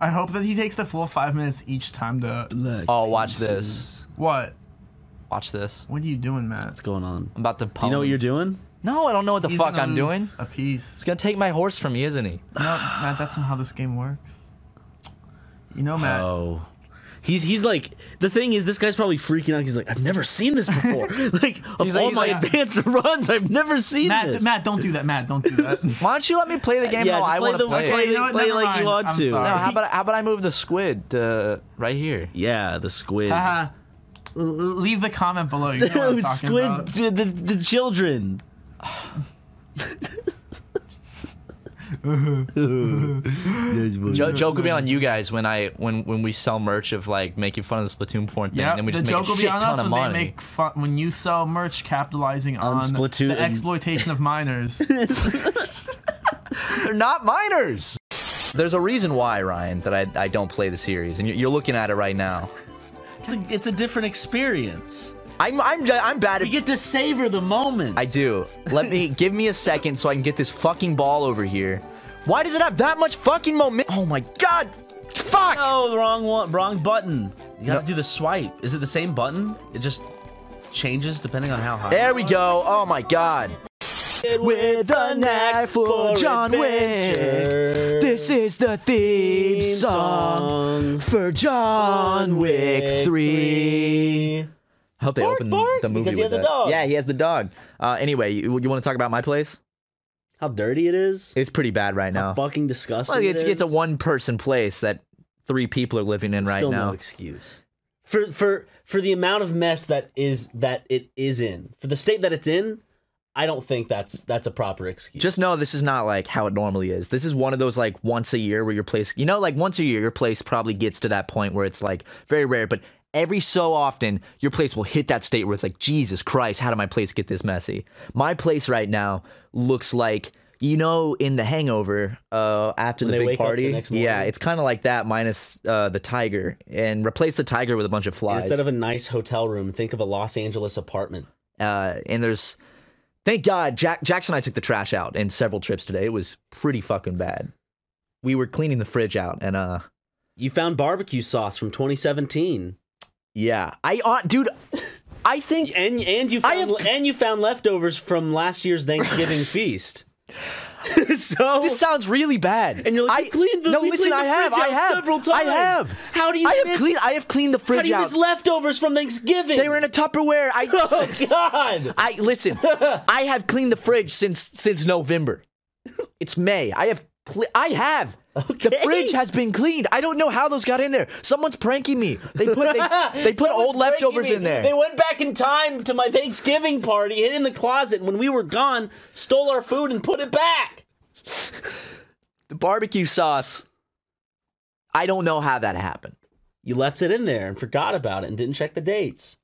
I hope that he takes the full five minutes each time to. Oh, watch this. What? Watch this. What are you doing, Matt? What's going on? I'm about to. Do you know what you're doing? No, I don't know what the He's fuck I'm doing. A piece. He's gonna take my horse from me, isn't he? No, Matt, that's not how this game works. You know, Matt. Oh. He's he's like the thing is this guy's probably freaking out. He's like I've never seen this before. [laughs] like of He's all he's my like- advanced [laughs] runs, I've never seen Matt, this. Matt, don't do that. Matt, don't do that. [laughs] Why don't you let me play the game Yeah, how I want to the- play? play it? you know play Never like you want I'm to. sorry. No, how about how about I move the squid uh, right here? yeah, the squid. Haha. Leave the comment below. You know what I'm Dude, talking squid, about. the, the, the children. [sighs] Jo- joke will be on you guys when I when when we sell merch of like making fun of the Splatoon porn thing, Yeah, and we the just joke make a will be shit on ton us of when money. they make fun when you sell merch capitalizing on, Splatoon the exploitation of minors. [laughs] They're not minors. There's a reason why, Ryan, that I, I don't play the series, and you're, you're looking at it right now. It's a, it's a different experience. I'm I'm I'm bad You at. get to savor the moment. I do. Let me [laughs] give me a second so I can get this fucking ball over here. Why does it have that much fucking momentum? Oh my god! Fuck! No, the wrong one, wrong button. You gotta No. do the swipe. Is it the same button? It just changes depending on how high. There we go. Oh my god. With a knack for John Wick. This is the theme song for John Wick 3. I hope they Bark, open bark, the movie because he with has a that. dog. Yeah, he has the dog. Uh, anyway, you, you want to talk about my place? How dirty it is. It's pretty bad right How now. fucking disgusting. Well, it's it it's a one-person place that three people are living in right Still now. no excuse. For for for the amount of mess that is that it is in. For the state that it's in, I don't think that's that's a proper excuse. Just know this is not like how it normally is. This is one of those like once a year where your place, you know, like once a year, your place probably gets to that point where it's like very rare, but every so often, your place will hit that state where it's like, Jesus Christ, how did my place get this messy? My place right now looks like, you know, in The Hangover, uh, after When the big up the party. yeah, it's kind of like that minus uh, the tiger and replace the tiger with a bunch of flies. instead of a nice hotel room, think of a Los Angeles apartment. uh, and there's, thank God, Jack, Jackson and I took the trash out in several trips today. It was pretty fucking bad. We were cleaning the fridge out, and uh, You found barbecue sauce from 2017. Yeah, I, uh, dude, I think [laughs] And and you found have- and you found leftovers from last year's Thanksgiving [laughs] feast. [laughs] so this sounds really bad. and you're like, I you cleaned the, no, listen, I have, fridge I have, several times. I have. How do you I have miss, cleaned, I have cleaned the fridge How do you out. miss leftovers from Thanksgiving? they were in a Tupperware. I, Oh God! I listen. I have cleaned the fridge since since November. It's May. I have I have. The fridge has been cleaned. I don't know how those got in there. Someone's pranking me. They put they, [laughs] they put old leftovers in there. They went back in time to my Thanksgiving party, hid in the closet, when we were gone, stole our food and put it back. The barbecue sauce. I don't know how that happened. You left it in there and forgot about it and didn't check the dates.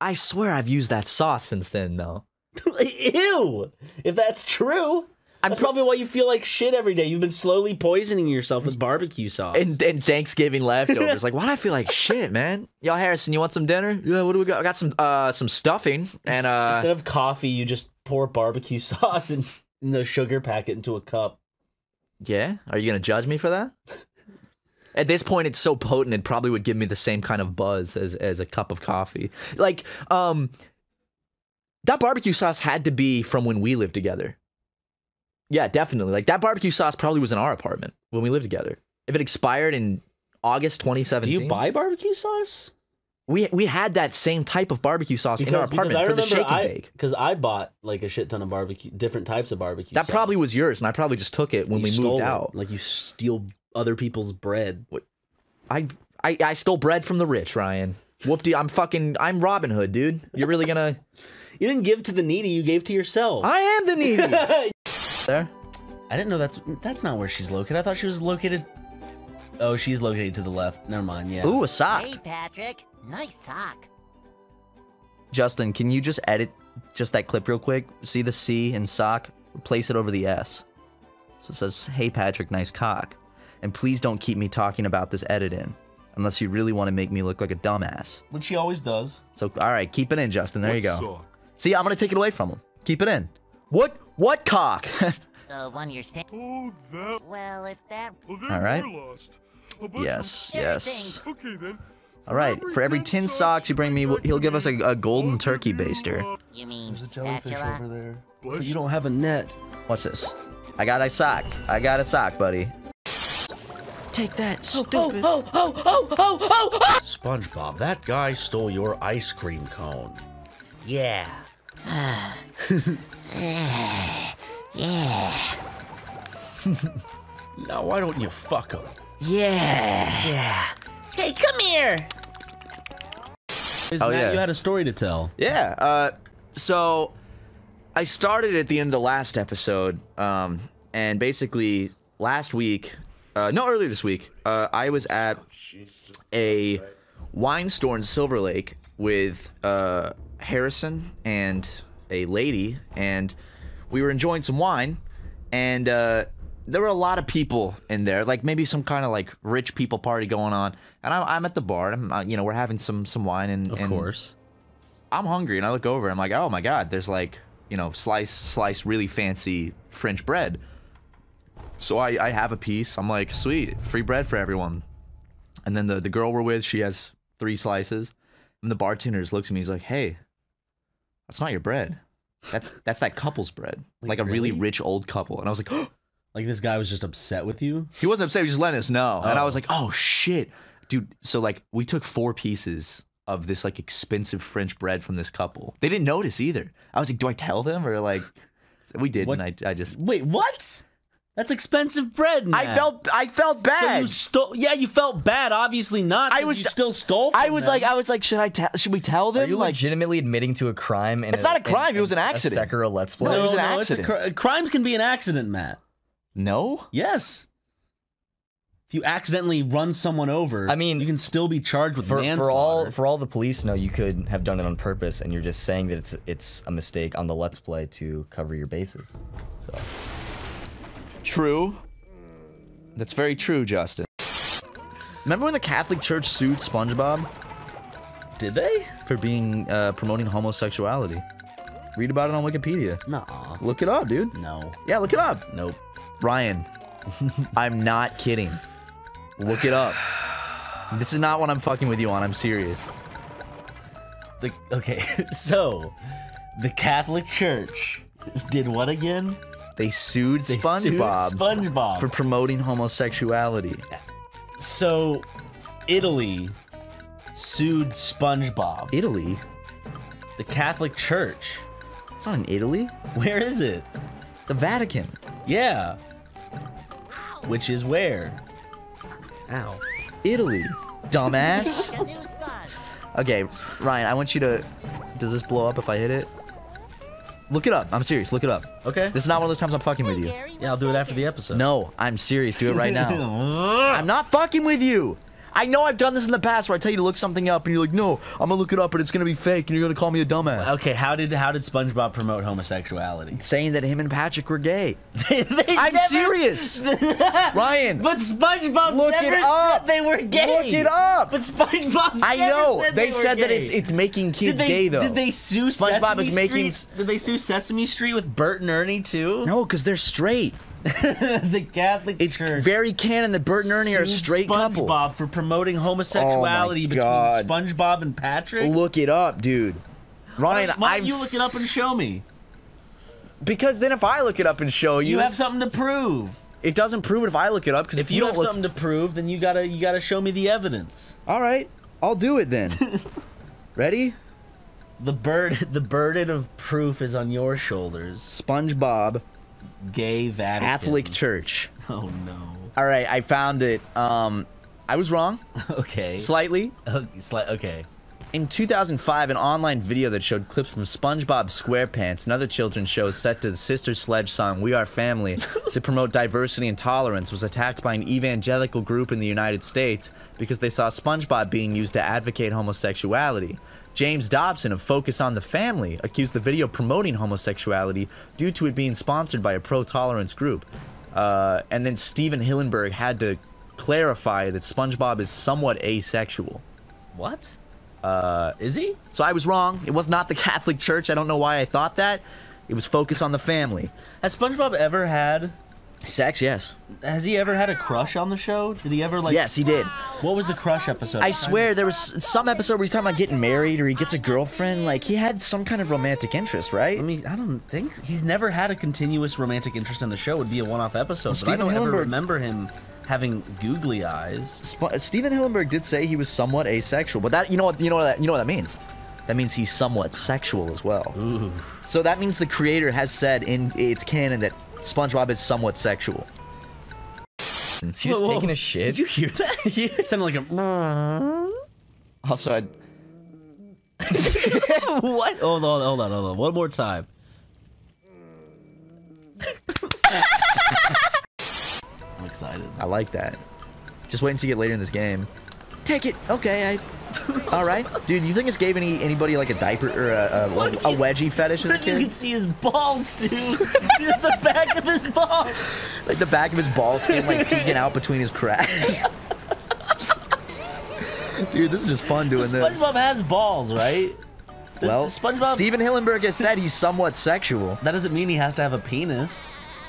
I swear I've used that sauce since then, though. [laughs] Ew! If that's true, that's probably why you feel like shit every day. You've been slowly poisoning yourself with barbecue sauce. And and Thanksgiving leftovers. like, why do I feel like [laughs] shit, man? Yo, Harrison, you want some dinner? Yeah, what do we got? I got some uh some stuffing and uh Instead of coffee, you just pour barbecue [laughs] sauce in, in the sugar packet into a cup. Yeah? Are you gonna judge me for that? [laughs] At this point, it's so potent it probably would give me the same kind of buzz as as a cup of coffee. Like, um that barbecue sauce had to be from when we lived together. Yeah, definitely. Like that barbecue sauce probably was in our apartment when we lived together. If it expired in August 2017. Do 2017. you buy barbecue sauce? We we had that same type of barbecue sauce in our apartment for the shake and I, bake. Because I bought like a shit ton of barbecue, different types of barbecue. That sauce. probably was yours, and I probably just took it when You we moved it. out. Like you steal other people's bread. I, I I stole bread from the rich, Ryan. Whoop de I'm fucking I'm Robin Hood, dude. You're really gonna [laughs] You didn't give to the needy. You gave to yourself. I am the needy. [laughs] there. I didn't know that's that's not where she's located. I thought she was located. Oh, she's located to the left. Never mind. Yeah. Ooh, a sock. Hey, Patrick. Nice sock. Justin, can you just edit just that clip real quick? See the C in sock? Replace it over the S. So it says, Hey Patrick, nice cock. And please don't keep me talking about this edit in. Unless you really want to make me look like a dumbass. Which he always does. So alright, keep it in, Justin. There you go. See, I'm gonna take it away from him. Keep it in. What what cock? [laughs] The one you're sta- Oh, that. Well, if that. Well, All right. Yes, yes. All right. For every 10 socks you bring me, he'll give us a, a golden turkey baster. You mean There's a jellyfish spatula? over there. But you don't have a net. What's this? I got a sock. I got a sock, buddy. Take that, oh, oh, stupid. Oh, oh, oh, oh, oh, oh! Ah! SpongeBob, that guy stole your ice cream cone. Yeah. [sighs] [laughs] [sighs] yeah. [laughs] Now, why don't you fuck him? Yeah. Yeah. Hey, come here. Is Oh, Matt, yeah. you had a story to tell. Yeah. Uh, so I started at the end of the last episode, um, and basically last week, uh, no, earlier this week, uh, I was at a wine store in Silver Lake with uh, Harrison and a lady, and we were enjoying some wine, and uh, there were a lot of people in there, like maybe some kind of like rich people party going on. And I'm, I'm at the bar, and I'm, uh, you know, we're having some some wine, and Of and course. I'm hungry, and I look over, and I'm like, oh my god, there's like, you know, slice slice really fancy French bread. So I, I have a piece. I'm like, sweet, free bread for everyone. And then the, the girl we're with, she has three slices. And the bartender just looks at me, he's like, hey, that's not your bread. That's that's that couple's bread. Wait, like a really really? rich old couple. And I was like, [gasps] Like this guy was just upset with you. he wasn't upset, he was just letting us know. And I Oh. was like, oh shit. Dude, so like we took four pieces of this like expensive French bread from this couple. They didn't notice either. I was like, do I tell them or like we did What? and I I just Wait, what? That's expensive bread. Man. I Matt. felt I felt bad. So bad. you stole? Yeah, you felt bad. Obviously not. I was- you still stole. I was them. like I was like, should I tell should we tell them? Are you like legitimately admitting to a crime? In It's not a crime, it was an a accident. Sekiro Let's Play. No, it was an it's a accident. cri- crimes can be an accident, Matt. No? Yes. If you accidentally run someone over, I mean, you can still be charged with for, for manslaughter. all for all the police know, you could have done it on purpose, and you're just saying that it's it's a mistake on the Let's Play to cover your bases. So True. That's very true, Justin. Remember when the Catholic Church sued SpongeBob Did they? for being uh, promoting homosexuality? Read about it on Wikipedia. No. Look it up, dude. No. Yeah, look it up. Nope. Ryan, [laughs] I'm not kidding. Look it up. This is not what I'm fucking with you on. I'm serious. The, okay, [laughs] so the Catholic Church did what again? They sued They sued SpongeBob SpongeBob. for promoting homosexuality. so, Italy sued SpongeBob. Italy? The Catholic Church. It's not in Italy. Where is it? The Vatican. Yeah. which is where? Ow. Italy. Dumbass. [laughs] Okay, Ryan, I want you to. Does this blow up if I hit it? Look it up. I'm serious. Look it up. Okay. This is not one of those times I'm fucking with you. Yeah, I'll do it after the episode. No, I'm serious. Do it right now. [laughs] I'm not fucking with you. I know I've done this in the past where I tell you to look something up and you're like, no, I'm gonna look it up, but it's gonna be fake and you're gonna call me a dumbass. Okay, how did how did SpongeBob promote homosexuality? [laughs] Saying that him and Patrick were gay. [laughs] They I'm never- serious. [laughs] Ryan. But SpongeBob Look never it up. said they were gay. Look it up. But SpongeBob. I never know. Said they were said that gay. it's it's making kids they, gay though. Did they sue SpongeBob Sesame is making Street? Did they sue Sesame Street with Bert and Ernie too? No, because they're straight. [laughs] the Catholic It's Church. It's very canon that Bert and Ernie are a straight couple. SpongeBob for promoting homosexuality oh between SpongeBob and Patrick. Look it up, dude. Ryan, Why don't I'm you look it up and show me? Because then if I look it up and show you, You have something to prove. it doesn't prove it if I look it up. Because If if, you, you have look, something to prove, then you gotta you gotta show me the evidence. all right, I'll do it then. [laughs] Ready? The bird [laughs] the burden of proof is on your shoulders. SpongeBob Gay Vatican. Catholic Church. [laughs] Oh no. All right, I found it. Um, I was wrong [laughs] Okay. slightly. Okay, okay. In 2005, an online video that showed clips from SpongeBob SquarePants and other children's shows set to the Sister Sledge song We Are Family [laughs] to promote diversity and tolerance was attacked by an evangelical group in the United States because they saw SpongeBob being used to advocate homosexuality. James Dobson of Focus on the Family accused the video promoting homosexuality due to it being sponsored by a pro-tolerance group. Uh, and then Stephen Hillenburg had to clarify that SpongeBob is somewhat asexual. What? Uh, Is he? so I was wrong. It was not the Catholic Church. I don't know why I thought that. It was focus on the family. Has SpongeBob ever had Sex, yes. has he ever had a crush on the show? Did he ever like yes, he did. What was the crush episode? I swear there was some episode where he's talking about getting married or he gets a girlfriend. Like he had some kind of romantic interest, right? I mean, I don't think he's never had a continuous romantic interest in the show. It would be a one-off episode, but I don't ever remember him having googly eyes. Sp- Stephen Hillenburg did say he was somewhat asexual, but that you know what you know what that you know what that means. That means he's somewhat sexual as well. Ooh. So that means the creator has said in its canon that SpongeBob is somewhat sexual. Is he just taking a shit? Did you hear that? [laughs] yeah. It sounded like a. [laughs] Also, I, [laughs] what? Hold on, hold on, hold on. One more time. Excited. I like that. Just wait until you get later in this game. Take it. Okay. I. [laughs] All right, dude. Do you think this gave any anybody like a diaper or a, a, a wedgie fetish as a You can see his balls, dude. [laughs] Just the back of his balls. Like the back of his ball skin like peeking out between his crack. [laughs] dude, this is just fun doing this. SpongeBob has balls, right? Does- Well, does SpongeBob. Stephen Hillenburg has said he's somewhat sexual. That doesn't mean he has to have a penis.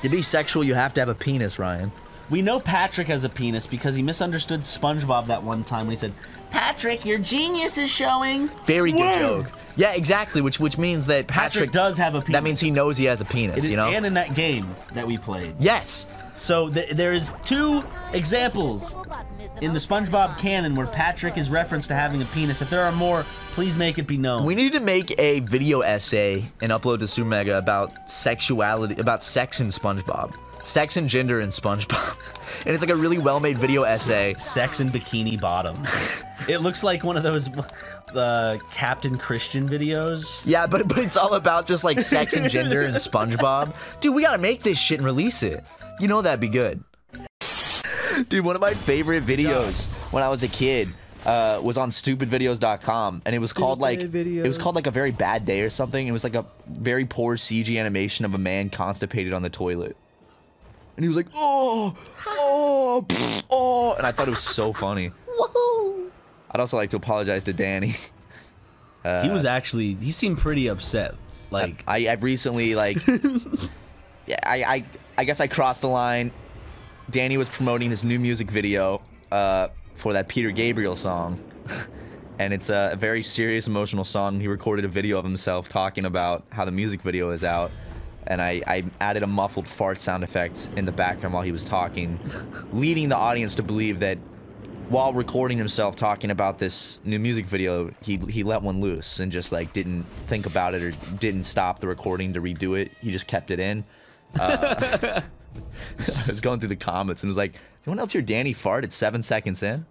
To be sexual, you have to have a penis, Ryan. We know Patrick has a penis because he misunderstood SpongeBob that one time when he said, "Patrick, your genius is showing." Very good Whoa. joke. Yeah, exactly. Which which means that Patrick, Patrick, does have a penis. that means he knows he has a penis. It you know. And in that game that we played. yes. So th- there is two examples in the SpongeBob canon where Patrick is referenced to having a penis. If there are more, please make it be known. We need to make a video essay and upload to Super Mega about sexuality, about sex in SpongeBob. Sex and gender in SpongeBob. [laughs] And it's like a really well-made video essay. Sex and Bikini Bottom. it looks like one of those uh, Kaptain Kristian videos. Yeah, but but it's all about just like sex and gender in SpongeBob. Dude, we gotta make this shit and release it. You know that'd be good. Dude, one of my favorite videos when I was a kid uh, was on stupidvideos.com and it was called like it was called like a very bad day or something. It was like a very poor CG animation of a man constipated on the toilet. And he was like, oh, oh, oh, and I thought it was so funny. Whoa! I'd also like to apologize to Danny. he was actually he seemed pretty upset. Like I, I've recently like, [laughs] yeah, I, I, I guess I crossed the line. Danny was promoting his new music video uh, for that Peter Gabriel song, [laughs] and it's a, a very serious, emotional song. He recorded a video of himself talking about how the music video is out, and I, I added a muffled fart sound effect in the background while he was talking, [laughs] leading the audience to believe that while recording himself talking about this new music video, he he let one loose and just like didn't think about it or didn't stop the recording to redo it. He just kept it in. Uh, [laughs] I was going through the comments and it was like, anyone else hear Danny fart at seven seconds in?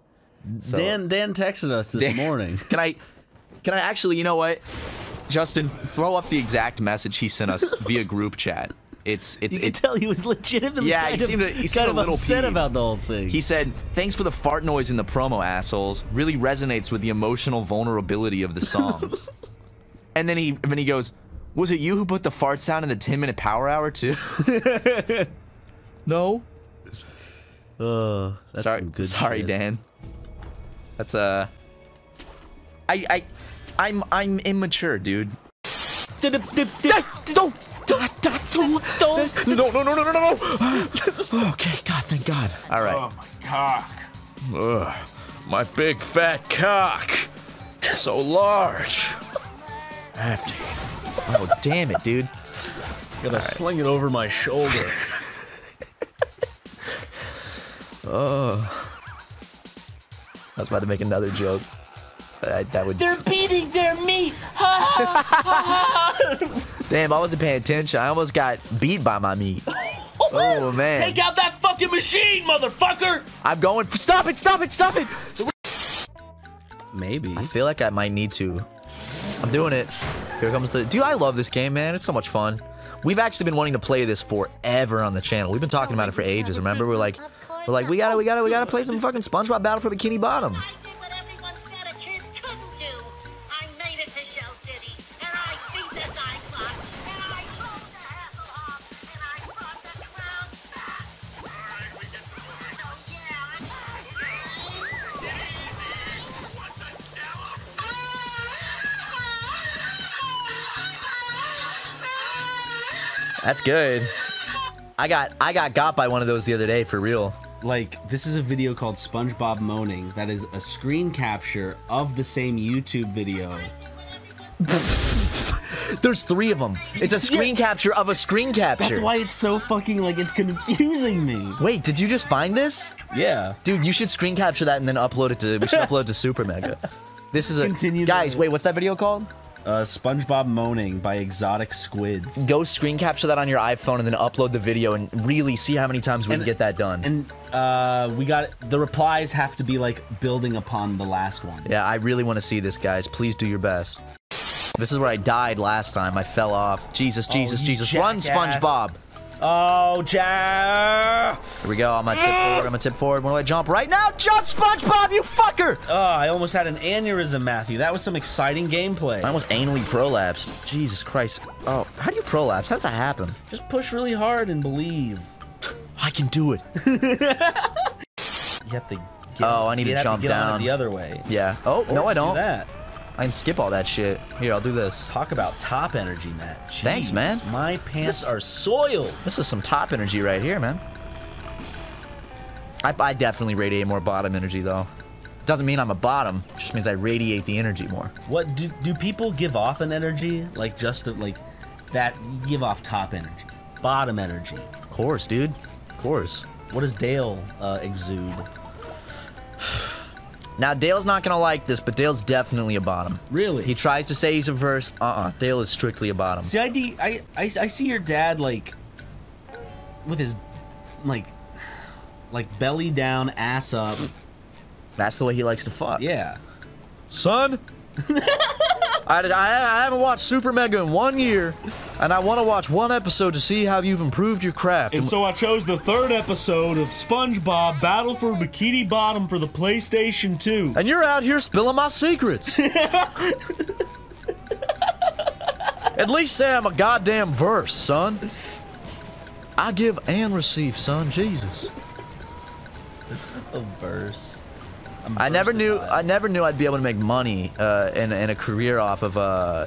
So- Dan Dan texted us this Dan- morning. [laughs] Can I, can I actually, you know what? Justin, throw up the exact message he sent us [laughs] via group chat. It's it's You can it's tell he was legitimately Yeah, kind he of- seemed to, he seemed kind a of little upset peeved. about the whole thing. He said, "Thanks for the fart noise in the promo, assholes. Really resonates with the emotional vulnerability of the song." [laughs] and then he and then he goes, "Was it you who put the fart sound in the 10 minute power hour too?" [laughs] no. Uh, that's sorry, sorry, shit. Dan. That's uh, I I, I'm I'm immature, dude. Don't. No, no, no, no, no, no, no. okay, God, thank God. All right. Oh my cock. Ugh, my big fat cock. So large. Hefty. Oh, damn it, dude. Gotta sling it over my shoulder. [laughs] Oh. I was about to make another joke. But I, that would. They're beating their meat. Damn, I wasn't paying attention. I almost got beat by my meat. [laughs] Oh, oh man. Take out that fucking machine, motherfucker! I'm going. Stop it! Stop it! Stop it! Maybe. I feel like I might need to. I'm doing it. Here comes the. Dude, I love this game, man. It's so much fun. We've actually been wanting to play this forever on the channel. We've been talking about it for ages. Remember, we're like, we're like, we gotta, we gotta, we gotta play some fucking SpongeBob Battle for Bikini Bottom. That's good. I got, I got got by one of those the other day for real. Like this is a video called SpongeBob moaning. That is a screen capture of the same YouTube video. There's three of them. It's a screen capture of a screen capture. That's why it's so fucking like it's confusing me. Wait, did you just find this? Yeah. Dude, you should screen capture that and then upload it to. We should upload it to Super Mega. This is a. Continue guys, wait, what's that video called? Uh, SpongeBob moaning by Exotic Squids. Go screen capture that on your iPhone and then upload the video and really see how many times we can get that done. And uh, we got the replies have to be like building upon the last one. yeah, I really want to see this, guys. Please do your best. This is where I died last time. I fell off. Jesus, Jesus, you Jesus. Run. SpongeBob. Oh, Jack! Here we go. I'm gonna tip eh. forward. I'm gonna tip forward. When do I jump? Right now! Jump, SpongeBob, you fucker! Oh, I almost had an aneurysm, Matthew. That was some exciting gameplay. I almost anally prolapsed. Jesus Christ. Oh, how do you prolapse? How does that happen? Just push really hard and believe. I can do it. [laughs] You have to. Get, Oh, I need to jump get on it down. the other way. Yeah. Oh, no, I just do don't. that. I can skip all that shit. Here, I'll do this. Talk about top energy, Matt. Thanks, man. My pants This- are soiled. This is some top energy right here, man. I, I definitely radiate more bottom energy, though. Doesn't mean I'm a bottom. Just means I radiate the energy more. What do do people give off an energy like just to, like that? Give off top energy, bottom energy. Of course, dude. Of course. What does Dale uh, exude? [sighs] [sighs] [sighs] Now, Dale's not gonna like this, but Dale's definitely a bottom. Really? He tries to say he's a verse. Uh-uh. Dale is strictly a bottom. See, I, de- I, I, I see your dad like with his like like belly down, ass up. That's the way he likes to fuck. Yeah. Son? [laughs] I, I, I haven't watched Super Mega in one year, and I want to watch one episode to see how you've improved your craft. And so I chose the third episode of SpongeBob Battle for Bikini Bottom for the PlayStation 2. And you're out here spilling my secrets. [laughs] At least say I'm a goddamn verse, son. I give and receive, son. Jesus. A verse. I never knew. I never knew I'd be able to make money uh, and, and a career off of uh,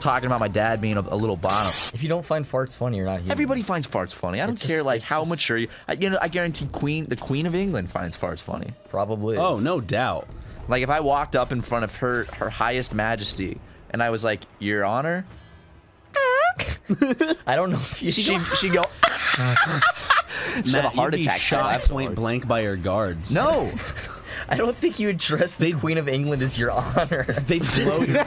talking about my dad being a, a little bottom. If you don't find farts funny, you're not human. Everybody finds farts funny. I don't It's care just- like how just- mature you. I, you know, I guarantee Queen, the Queen of England finds farts funny. Probably. Oh, no doubt. Like if I walked up in front of her, her highest majesty, and I was like, "Your Honor," [laughs] I don't know if you. she she go. [laughs] [laughs] She'd have a heart attack. if I shot point blank by your guards. No, I don't think you address the Queen of England as your honor. [laughs] They blow your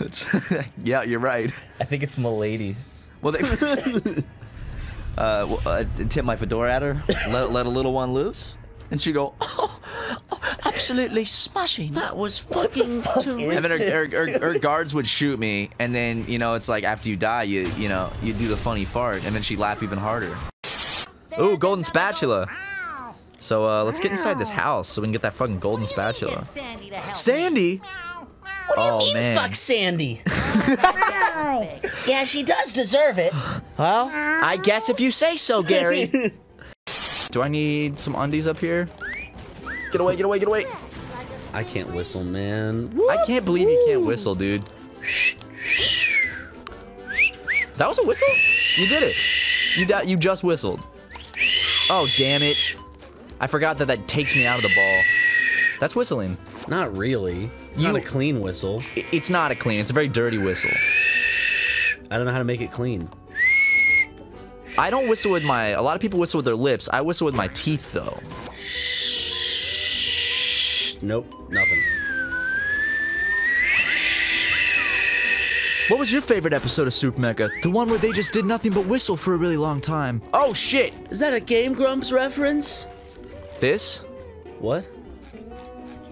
it's, [laughs] [laughs] yeah, you're right. I think it's Milady. Well, they, uh, well, uh, tip my fedora at her, let, let a little one loose, and she go, oh, oh, absolutely smashing. That was fucking terrific. And then her, her, her, her guards would shoot me, and then you know it's like after you die, you you know you do the funny fart, and then she'd laugh even harder. Ooh, golden spatula. So uh, let's get inside this house so we can get that fucking golden spatula. Sandy? What do you Oh, mean, man. fuck Sandy? [laughs] yeah, she does deserve it. Well, I guess if you say so, Gary. [laughs] Do I need some undies up here? Get away, get away, get away. I can't whistle, man. I can't believe you can't whistle, dude. That was a whistle? You did it. You you just whistled. Oh, damn it. I forgot that that takes me out of the ball. That's whistling. Not really. It's You- not a clean whistle. It's not a clean. It's a very dirty whistle. I don't know how to make it clean. I don't whistle with my. A lot of people whistle with their lips. I whistle with my teeth, though. Nope, nothing. What was your favorite episode of Super Mega? The one where they just did nothing but whistle for a really long time. Oh shit! Is that a Game Grumps reference? This? What?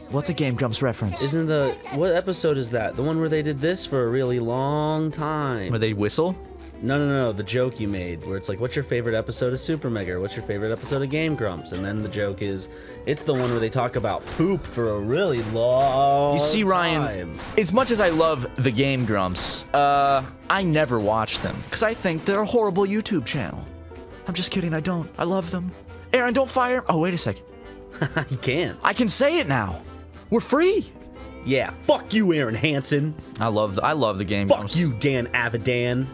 What's a Game Grumps reference? Isn't the what episode is that? The one where they did this for a really long time. Where they whistle? No, no, no. The joke you made, where it's like, "What's your favorite episode of Super Mega? What's your favorite episode of Game Grumps?" And then the joke is, it's the one where they talk about poop for a really long. You see, Ryan, time. as much as I love the Game Grumps, uh, I never watch them because I think they're a horrible YouTube channel. I'm just kidding. I don't. I love them. Arin, don't fire. Oh, wait a second. [laughs] you can't. I can say it now. We're free. Yeah, fuck you, Arin Hanson. I love the. I love the Game Fuck Grumps. Fuck you, Dan Avidan.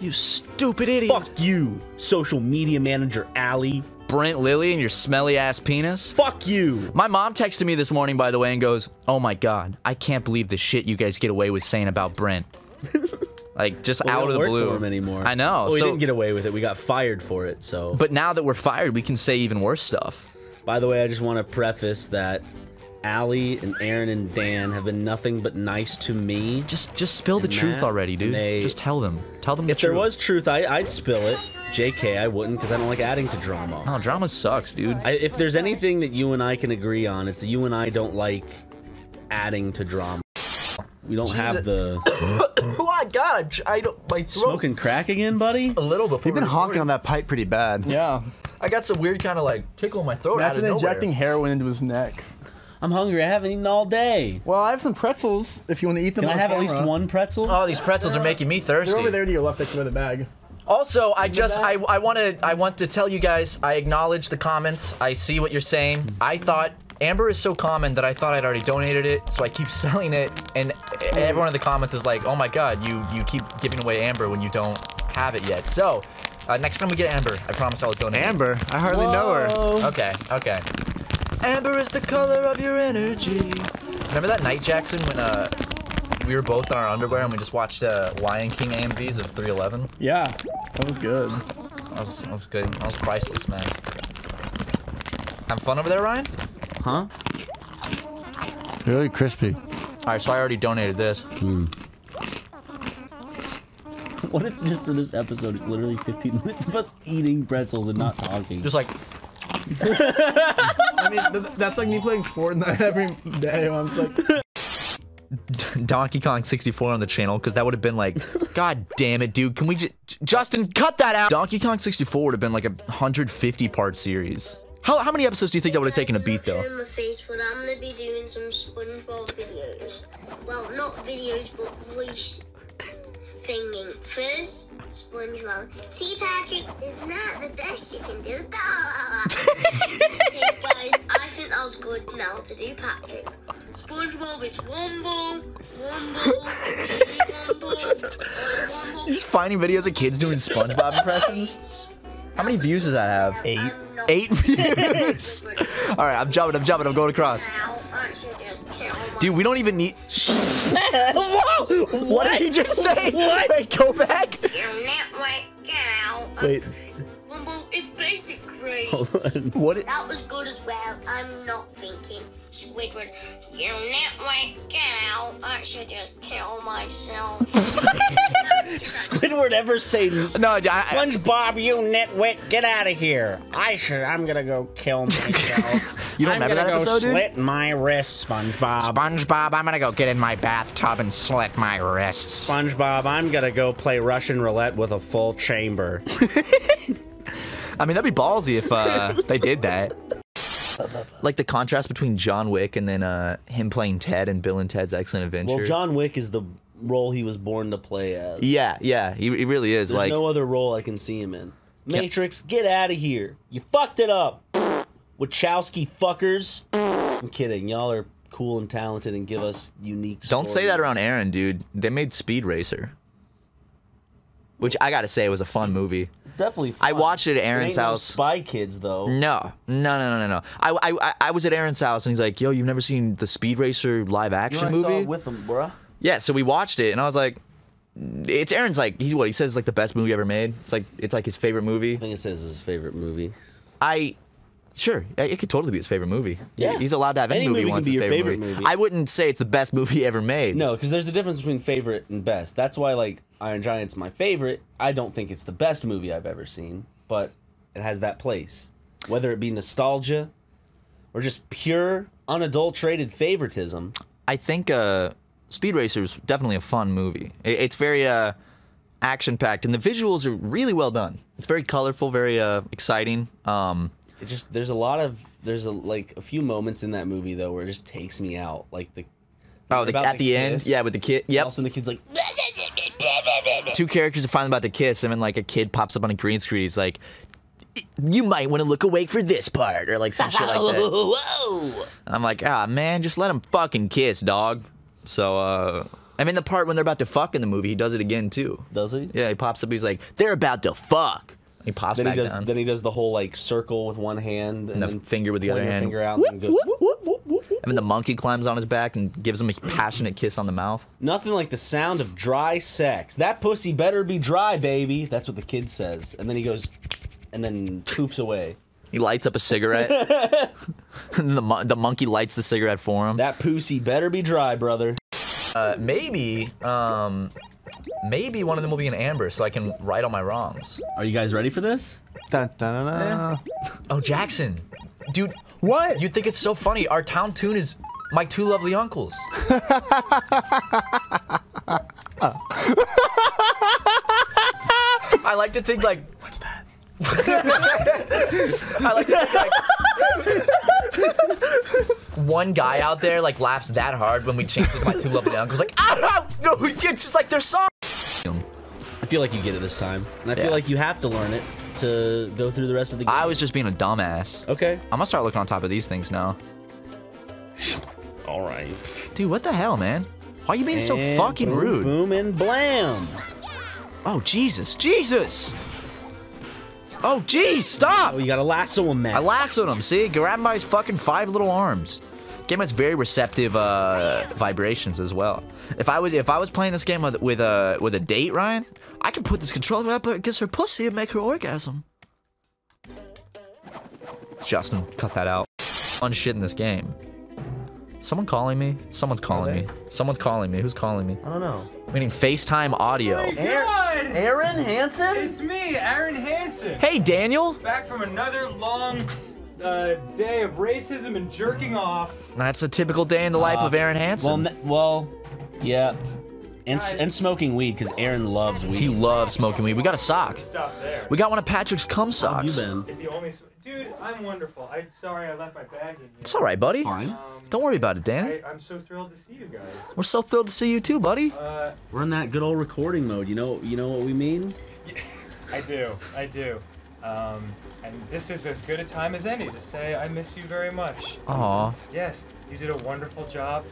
You stupid idiot. Fuck you, social media manager Allie. Brent Lilly and your smelly ass penis. Fuck you. My mom texted me this morning, by the way, and goes, "Oh my god, I can't believe the shit you guys get away with saying about Brent." [laughs] like just Well, out of the work blue. for him anymore. I know. Well, we so, didn't get away with it. We got fired for it. So. but now that we're fired, we can say even worse stuff. By the way, I just want to preface that Allie and Arin and Dan have been nothing but nice to me. Just just spill the And truth that- already, dude. they- just tell them. Tell them the If there was truth, I, I'd spill it. JK, I wouldn't because I don't like adding to drama. Oh, drama sucks, dude. I, if there's anything that you and I can agree on, it's that you and I don't like adding to drama. We don't have the [coughs] oh my god, I'm, I don't. My throat. smoking crack again, buddy. A little before. You've been we honking on that pipe pretty bad. Yeah. I got some weird kind of like tickle in my throat out Imagine of nowhere. injecting heroin into his neck. I'm hungry. I haven't eaten all day. Well, I have some pretzels if you want to eat them. Can I on have at least one pretzel? Oh, these pretzels are making me thirsty. They're over there to your left next to the bag. Also, I just I, I want to I want to tell you guys I acknowledge the comments. I see what you're saying. I thought Amber is so common that I thought I'd already donated it, so I keep [laughs] selling it. And everyone in the comments is like, "Oh my God, you you keep giving away Amber when you don't have it yet." So uh, next time we get Amber, I promise I'll donate. Amber? I hardly know her. Okay, okay. Amber is the color of your energy. Remember that night, Jackson, when uh we were both in our underwear and we just watched uh, Lion King AMVs of 311? Yeah, that was good. That was, that was good. That was priceless, man. Having fun over there, Ryan? Huh? Really crispy. All right, so I already donated this. [laughs] What if just for this episode, it's literally 15 minutes of us eating pretzels and not talking? Just like, [laughs] I mean, th- that's like me playing Fortnite every day. I'm just like, [laughs] Donkey Kong 64 on the channel, because that would have been like, [laughs] God damn it, dude. Can we just, Justin, cut that out. Donkey Kong 64 would have been like a 150 part series. How, how many episodes do you think that would have taken to beat, though? in my face, but I'm gonna be doing some SpongeBob videos. Well, not videos, but voice thinking. First, SpongeBob. See, Patrick, it's not the best you can do. [laughs] okay, guys, I think that was good now to do Patrick. SpongeBob, it's Wumble, [laughs] You're just finding videos of kids doing SpongeBob impressions? How many views does that have? Eight. Eight views. [laughs] All right, I'm jumping. I'm jumping. I'm going across. Dude, we don't even need. Whoa! What did he just say? What? Wait, go back. Your network, out. Wait. Wumble, it's basic grades. Hold on. What? That was good as well. I'm not thinking. Squidward, you nitwit, get out. I should just kill myself. [laughs] Squidward ever say No, I, SpongeBob, you nitwit, get out of here. I should. I'm gonna go kill [laughs] myself. You don't I'm remember gonna that go episode, dude? slit my wrist, SpongeBob. SpongeBob, I'm gonna go get in my bathtub and slit my wrists. SpongeBob, I'm gonna go play Russian roulette with a full chamber. [laughs] I mean, that'd be ballsy if uh, [laughs] they did that. Like the contrast between John Wick and then uh, him playing Ted and Bill and Ted's Excellent Adventure. Well, John Wick is the role he was born to play as. Yeah, yeah, he, he really is. There's like, no other role I can see him in. Matrix, get out of here. You fucked it up. Wachowski fuckers. I'm kidding. Y'all are cool and talented and give us unique don't say that around Aaron, dude. They made Speed Racer, which I gotta say was a fun movie. It's definitely I watched it at Aaron's no house. Spy Kids, though. No, no, no, no, no, no. I, I, I- I was at Aaron's house and he's like, "Yo, you've never seen the Speed Racer live You know, action movie?" saw it with him, bruh. Yeah, so we watched it, and I was like, "It's Aaron's like he's what he says is like the best movie ever made. It's like it's like his favorite movie." I think it says his favorite movie. I, sure, it could totally be his favorite movie. Yeah. he's allowed to have any, Any movie, movie once be your favorite, favorite movie. I wouldn't say it's the best movie ever made. No, because there's a difference between favorite and best. That's why, like, Iron Giant's my favorite. I don't think it's the best movie I've ever seen, but it has that place. Whether it be nostalgia or just pure, unadulterated favoritism. I think uh, Speed Racer is definitely a fun movie. It, it's very uh, action packed, and the visuals are really well done. It's very colorful, very uh, exciting. Um, It just there's a lot of there's a like a few moments in that movie though where it just takes me out. Like the oh, the, at the, end, kiss. yeah, with the kid. Yep. All of a sudden the kid's like, two characters are finally about to kiss, and then like a kid pops up on a green screen. He's like, "You might want to look awake for this part," or like some shit like that. [laughs] Whoa! I'm like, "Ah, man, just let them fucking kiss, dog." So, uh, I mean, the part when they're about to fuck in the movie, he does it again too. Does he? Yeah, he pops up. He's like, "They're about to fuck." He pops Then back he does. down. Then he does the whole like circle with one hand and, And the then finger with the other hand. Finger out and then goes. And then the monkey climbs on his back and gives him a passionate kiss on the mouth. Nothing like the sound of dry sex. That pussy better be dry, baby. That's what the kid says. And then he goes, and then poops away. He lights up a cigarette. [laughs] and the, mon- the monkey lights the cigarette for him. That pussy better be dry, brother. Uh, maybe, um, maybe one of them will be an amber, so I can right all my wrongs. Are you guys ready for this? Dun, dun, dun, dun. [laughs] Oh, Jackson, dude, what? You think it's so funny? Our town tune is my two lovely uncles. [laughs] I like to think like. What's that? [laughs] I like like. One guy out there like laughs that hard when we change it to my two lovely uncles. Like, ah, no, it's just like their song. I feel like you get it this time, and I Yeah. feel like you have to learn it to go through the rest of the game. I was just being a dumbass. Okay. I'm gonna start looking on top of these things now. All right. Dude, what the hell, man? Why are you being so fucking boom, rude? Boom and blam. Oh, Jesus. Jesus! Oh, geez, stop! Oh, you gotta lasso him, man. I lassoed him, see? Grab him by his fucking five little arms. Game has very receptive uh, vibrations as well. If I was if I was playing this game with with a with a date, Ryan, I could put this controller up against her pussy and make her orgasm. Justin, cut that out. Fun shit in this game. Someone calling me? Someone's calling me. Someone's calling me. Who's calling me? I don't know. Meaning FaceTime audio. Arin Hanson? It's me, Arin Hanson. Hey, Daniel. Back from another long uh, day of racism and jerking off. That's a typical day in the life of Arin Hanson. Well, well, yeah, and and smoking weed because Arin loves weed. He loves smoking weed. We got a sock. We got one of Patrick's cum How have you socks. been? If you only, s- dude, I'm wonderful. I'm sorry I left my bag in here. It's all right, buddy. Fine. Don't worry about it, Danny. I, I'm so thrilled to see you guys. We're so thrilled to see you too, buddy. Uh, We're in that good old recording mode. You know, you know what we mean. [laughs] I do, I do. Um, and this is as good a time as any to say I miss you very much. Aw. Yes, you did a wonderful job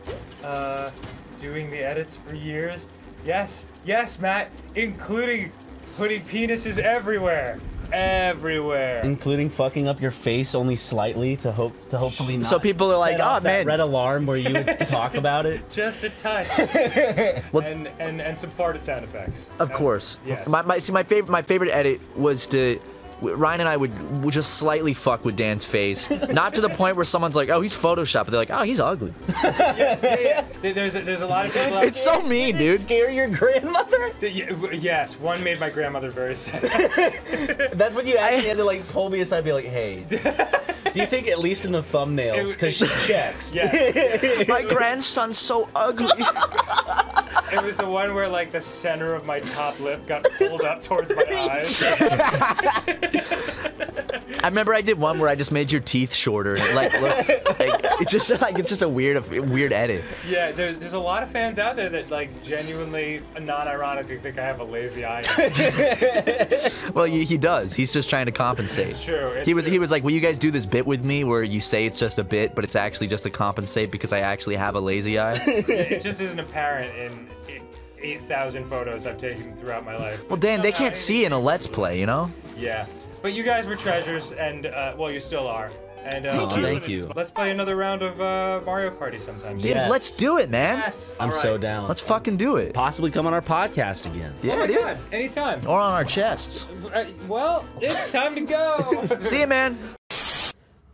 uh, doing the edits for years. Yes, yes, Matt, including putting penises everywhere. Everywhere. Including fucking up your face only slightly to hope to hopefully not. So people are like, "Oh, that man." red alarm where you [laughs] talk about it. Just a touch. [laughs] and, and and some farted sound effects. Of course. Yes. My, my see my favorite my favorite edit was to w- Ryan and I would, would just slightly fuck with Dan's face, [laughs] not to the point where someone's like, "Oh, he's Photoshop," but they're like, "Oh, he's ugly." [laughs] There- There's a, there's a lot of people. out It's so mean, dude. Scare your grandmother? [laughs] there- Ye- w- Yes, one made my grandmother very sad. That's when you actually had to like pull me aside and be like, hey, do you think at least in the thumbnails, because she checks. Yeah. My grandson's so ugly. It was the one where like the center of my top lip got pulled up towards my eyes. I remember I did one where I just made your teeth shorter. and It like looks like it's just like it's just a weird weird edit. Yeah, there, there's a lot of fans out there that like genuinely, non-ironically, think I have a lazy eye. [laughs] Well, he, he does. He's just trying to compensate. It's true, it's he was true. he was like, "Will you guys do this bit with me where you say it's just a bit, but it's actually just to compensate because I actually have a lazy eye?" [laughs] it just isn't apparent in 8,000 photos I've taken throughout my life. well, Dan, they can't see in a let's play, you know. Yeah, but you guys were treasures, and uh, well, you still are. And uh, Thank you. let's- Thank you. Let's play another round of uh, Mario Party sometime. Dude, let's do it, man. Yes. I'm All so down. Let's fucking do it. Possibly come on our podcast again. Oh Yeah, my dude. God, anytime. Or on our chests. Uh, well, it's time to go. [laughs] [laughs] See you, man.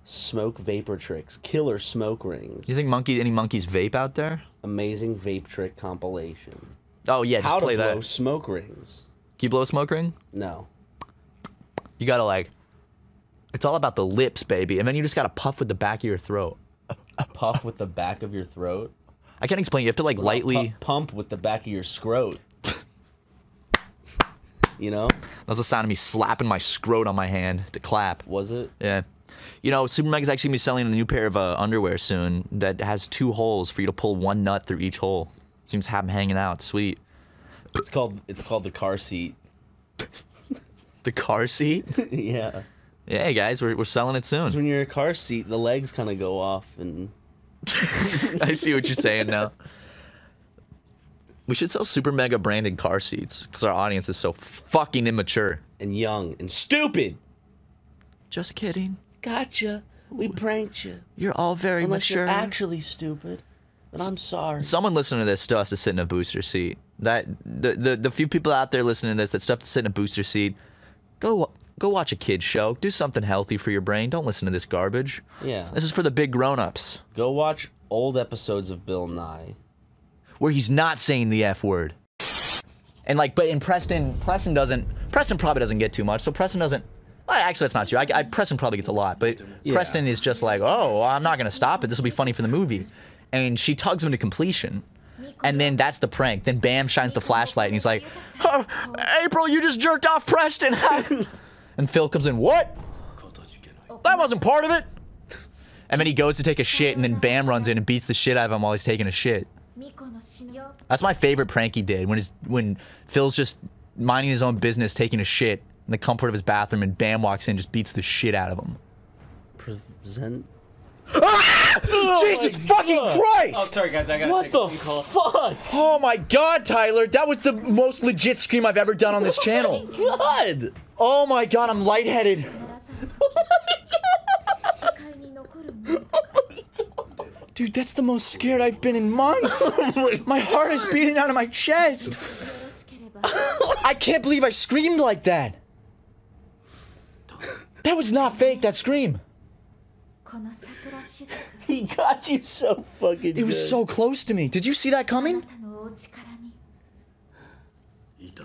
Smoke vapor tricks, killer smoke rings, You think monkey any monkeys vape out there? amazing vape trick compilation. Oh yeah, just How play to blow that. smoke rings. Can you blow a smoke ring? No. You gotta like. It's all about the lips, baby, and then you just gotta puff with the back of your throat. Puff with the back of your throat. I can't explain. You have to like lightly. Pu- pump with the back of your scrot. [laughs] You know? That was the sound of me slapping my scrot on my hand to clap. Was it? Yeah. You know, Super Meg is actually gonna be selling a new pair of uh, underwear soon that has two holes for you to pull one nut through each hole. You just have them hanging out. Sweet. It's called it's called the car seat. [laughs] The car seat? [laughs] yeah. yeah, guys, we're, we're selling it soon. when you're in a car seat, the legs kind of go off and [laughs] I see what you're saying now. We should sell super mega branded car seats because our audience is so fucking immature. and young and stupid. Just kidding. Gotcha. We pranked you. You're all very Unless mature. you're actually stupid. But I'm sorry. Someone listening to this still has to sit in a booster seat. That the, the the few people out there listening to this that still have to sit in a booster seat, go go watch a kid show. Do something healthy for your brain. Don't listen to this garbage. Yeah. This is for the big grown-ups Go watch old episodes of Bill Nye. where he's not saying the f word. And like, but in Preston, Preston doesn't. Preston probably doesn't get too much. So Preston doesn't. Well, actually, that's not true. I, I, Preston probably gets a lot, but Preston is just like, oh, I'm not gonna stop it. This will be funny for the movie. And she tugs him to completion. And then that's the prank. Then Bam shines the flashlight, and he's like, "Huh, "April, you just jerked off Preston." [laughs] and Phil comes in, "What? That wasn't part of it." And then he goes to take a shit, and then Bam runs in and beats the shit out of him while he's taking a shit. That's my favorite prank he did when his when Phil's just minding his own business, taking a shit in the comfort of his bathroom, and Bam walks in, and just beats the shit out of him. Present. Ah! Oh Jesus fucking Christ! Oh, sorry guys, I got What the fuck? Oh my god, Tyler, that was the most legit scream I've ever done on this channel. [laughs] Oh my God! Oh my god, I'm lightheaded. [laughs] Oh Dude, that's the most scared I've been in months. [laughs] Oh my heart is beating out of my chest. I can't believe I screamed like that. That was not fake, that scream. [laughs] He got you so fucking It was so close to me. Did you see that coming? [sighs]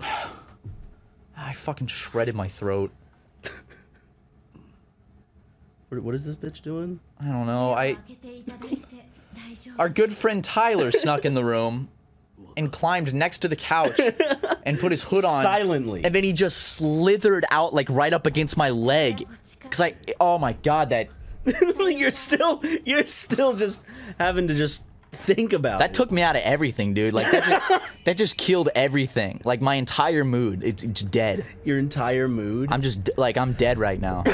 I fucking shredded my throat. What, what is this bitch doing? I don't know. I [laughs] our good friend Tyler snuck in the room and climbed next to the couch [laughs] and put his hood on Silently. and then he just slithered out like right up against my leg. Cause I oh my god that [laughs] you're still you're still just having to just think about that it. took me out of everything, dude. Like that just, [laughs] that just killed everything. Like my entire mood. It's, it's dead. your entire mood. I'm just like I'm dead right now.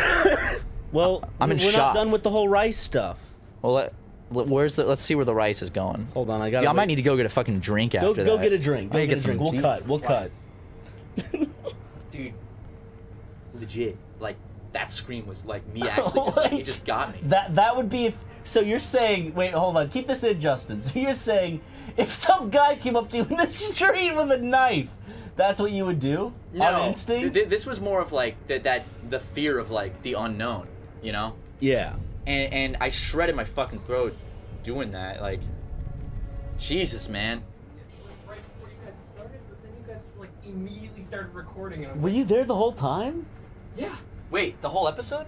[laughs] well, I'm in we're shock. not done with the whole rice stuff. Well, let, let- where's the? Let's see where the rice is going. Hold on, I got. Dude, I might need to go get a fucking drink go after go that. get a drink. Go need to get, a drink. We'll cut. We'll cut. Dude, legit. Like that scream was like me [laughs] actually just like it just got me. That that would be if. So you're saying? Wait, hold on. Keep this in, Justin. So you're saying if some guy came up to you in the [laughs] street with a knife, That's what you would do No, on instinct. th- this was more of like that that the fear of like the unknown, you know. Yeah. And and I shredded my fucking throat doing that. Like, Jesus, man. Right before you guys started, but then you guys like immediately started recording, and I was Were like, you there the whole time? yeah, Wait, the whole episode?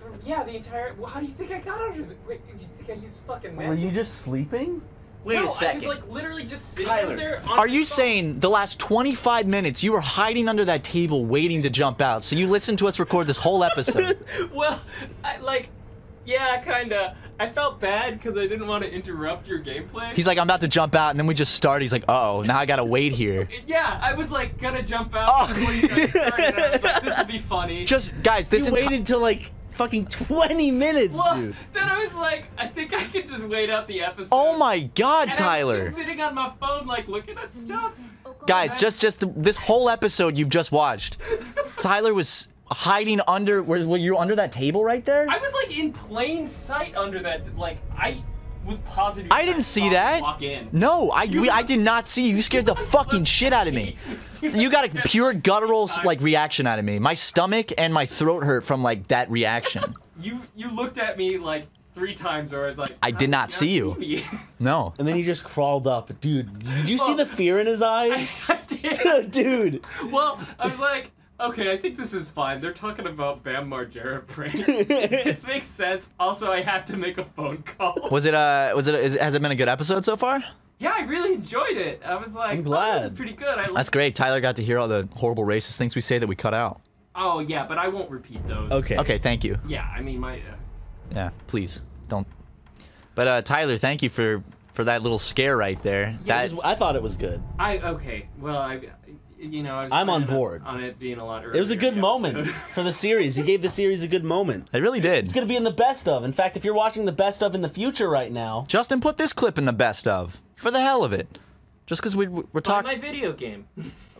for, yeah, the entire. Well, how do you think I got under the? Wait, you think I used fucking magic? Were you just sleeping? Wait no, a second. I was like literally just sitting Tyler, there. On Are you phone. saying the last 25 minutes you were hiding under that table waiting to jump out? So you listened to us record this whole episode? [laughs] Well, I like. Yeah, kinda. I felt bad because I didn't want to interrupt your gameplay. He's like, I'm about to jump out, and then we just start. He's like, oh, now I gotta wait here. [laughs] Yeah, I was like gonna jump out oh. before you guys started. I was like, this would be [laughs] funny. Just guys, this you enti- waited till like fucking 20 minutes, well, dude. then I was like, I think I could just wait out the episode. Oh my God, And I was Tyler. just sitting on my phone, like looking at stuff. Guys, just just the, this whole episode you've just watched, [laughs] Tyler was hiding under. Were, were you under that table right there? I was like in plain sight under that. Like I was positive. I didn't see that. Walk in. No, I we, I did not see you. You scared the [laughs] fucking shit out of me. You got a [laughs] pure guttural like reaction out of me. My stomach and my throat hurt from like that reaction. [laughs] You you looked at me like three times, or I was like, I did not see you. me. No. And then he just crawled up. Dude, did you see the fear in his eyes? I did. Dude. Well, I was like, okay, I think this is fine. They're talking about Bam Margera pranks. [laughs] this makes sense. Also, I have to make a phone call. Was it uh was it is, has it been a good episode so far? Yeah, I really enjoyed it. I was like, I'm Oh, this glad. is pretty good. I That's great. Tyler got to hear all the horrible racist things we say that we cut out. Oh yeah, but I won't repeat those. Okay, Okay, thank you. Yeah, I mean my. Uh, Yeah, please don't. But uh Tyler, thank you for for that little scare right there. Yeah, that was- I thought it was good. I okay. Well, I, you know, I was I'm on board. on it being a lot earlier. It was a good moment [laughs] for the series. He gave the series a good moment. It really did. It's gonna be in the best of. In fact, if you're watching the best of in the future right now, Justin put this clip in the best of for the hell of it. Just because we we're Play talking. my video game.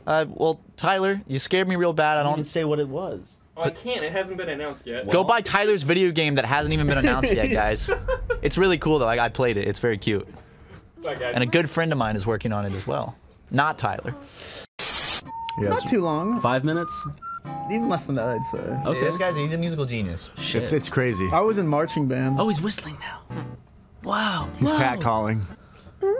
Uh, well, Tyler, you scared me real bad. I don't even say what it was. Oh, I can't. It hasn't been announced yet. Go buy Tyler's video game that hasn't even been announced yet, guys. [laughs] it's really cool though. Like I played it. It's very cute. Bye, guys. And a good friend of mine is working on it as well. Not Tyler. Not too long. Five minutes. Even less than that, I'd say. Okay. This guy's he's a musical genius. It's it's crazy. I was in marching band. Oh, he's whistling now. Wow. He's Wow. catcalling.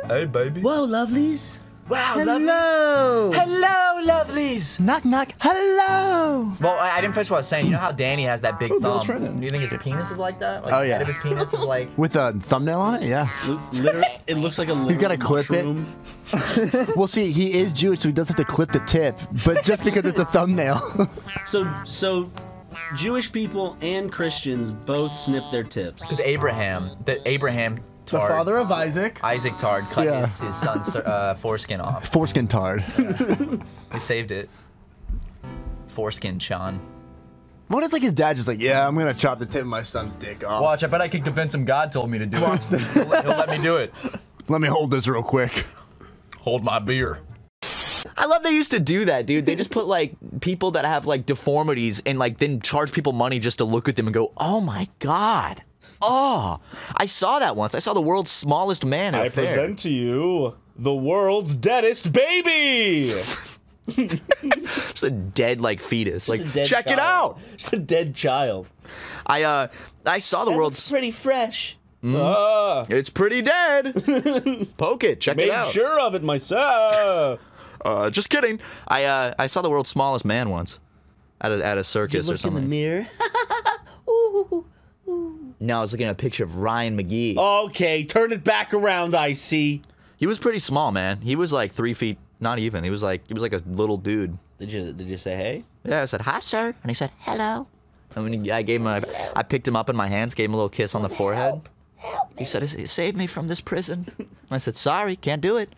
Hey, baby. Whoa, lovelies. Wow, Hello. Hello, lovelies. Knock, knock. Hello. Well, I, I didn't finish what I was saying. You know how Danny has that big Oh, thumb? Do you think his penis is like that? Like Oh, yeah. head of his penis is like. With a thumbnail on it, yeah. Literally, it looks like a. He's got to clip mushroom. it. [laughs] well, see, he is Jewish, so he does have to clip the tip, but just because it's a thumbnail. [laughs] So, so Jewish people and Christians both snip their tips. Because Abraham, the Abraham the father of Isaac. Isaac Tard, cut Yeah. his, his son's uh, foreskin off. Foreskin tard. [laughs] He saved it. Foreskin, Sean. What if like his dad just like, yeah, I'm gonna chop the tip of my son's dick off. Watch, I bet I could convince him God told me to do it. [laughs] He'll, he'll let me do it. Let me hold this real quick. Hold my beer. I love they used to do that, dude. They just put like people that have like deformities and like then charge people money just to look at them and go, "Oh my god." Oh, I saw that once. I saw the world's smallest man at I a fair. present to you the world's deadest baby. [laughs] Just a dead like fetus. Like, a dead check it out. It's a dead child. I uh, I saw the world's. pretty fresh. Mm. Ah, It's pretty dead. [laughs] Poke it. Check made it out. Made sure of it myself. [laughs] Uh, just kidding. I uh, I saw the world's smallest man once, at a at a circus or Look in the something. mirror. No, I was looking at a picture of Ryan Magee. Okay, turn it back around. I see. He was pretty small, man. He was like three feet, not even. He was like he was like a little dude. Did you did you say hey? Yeah, I said hi, sir, and he said hello. And when he, I gave him, a, I picked him up in my hands, gave him a little kiss on the forehead. He said, "Save me from this prison." [laughs] And I said, "Sorry, can't do it."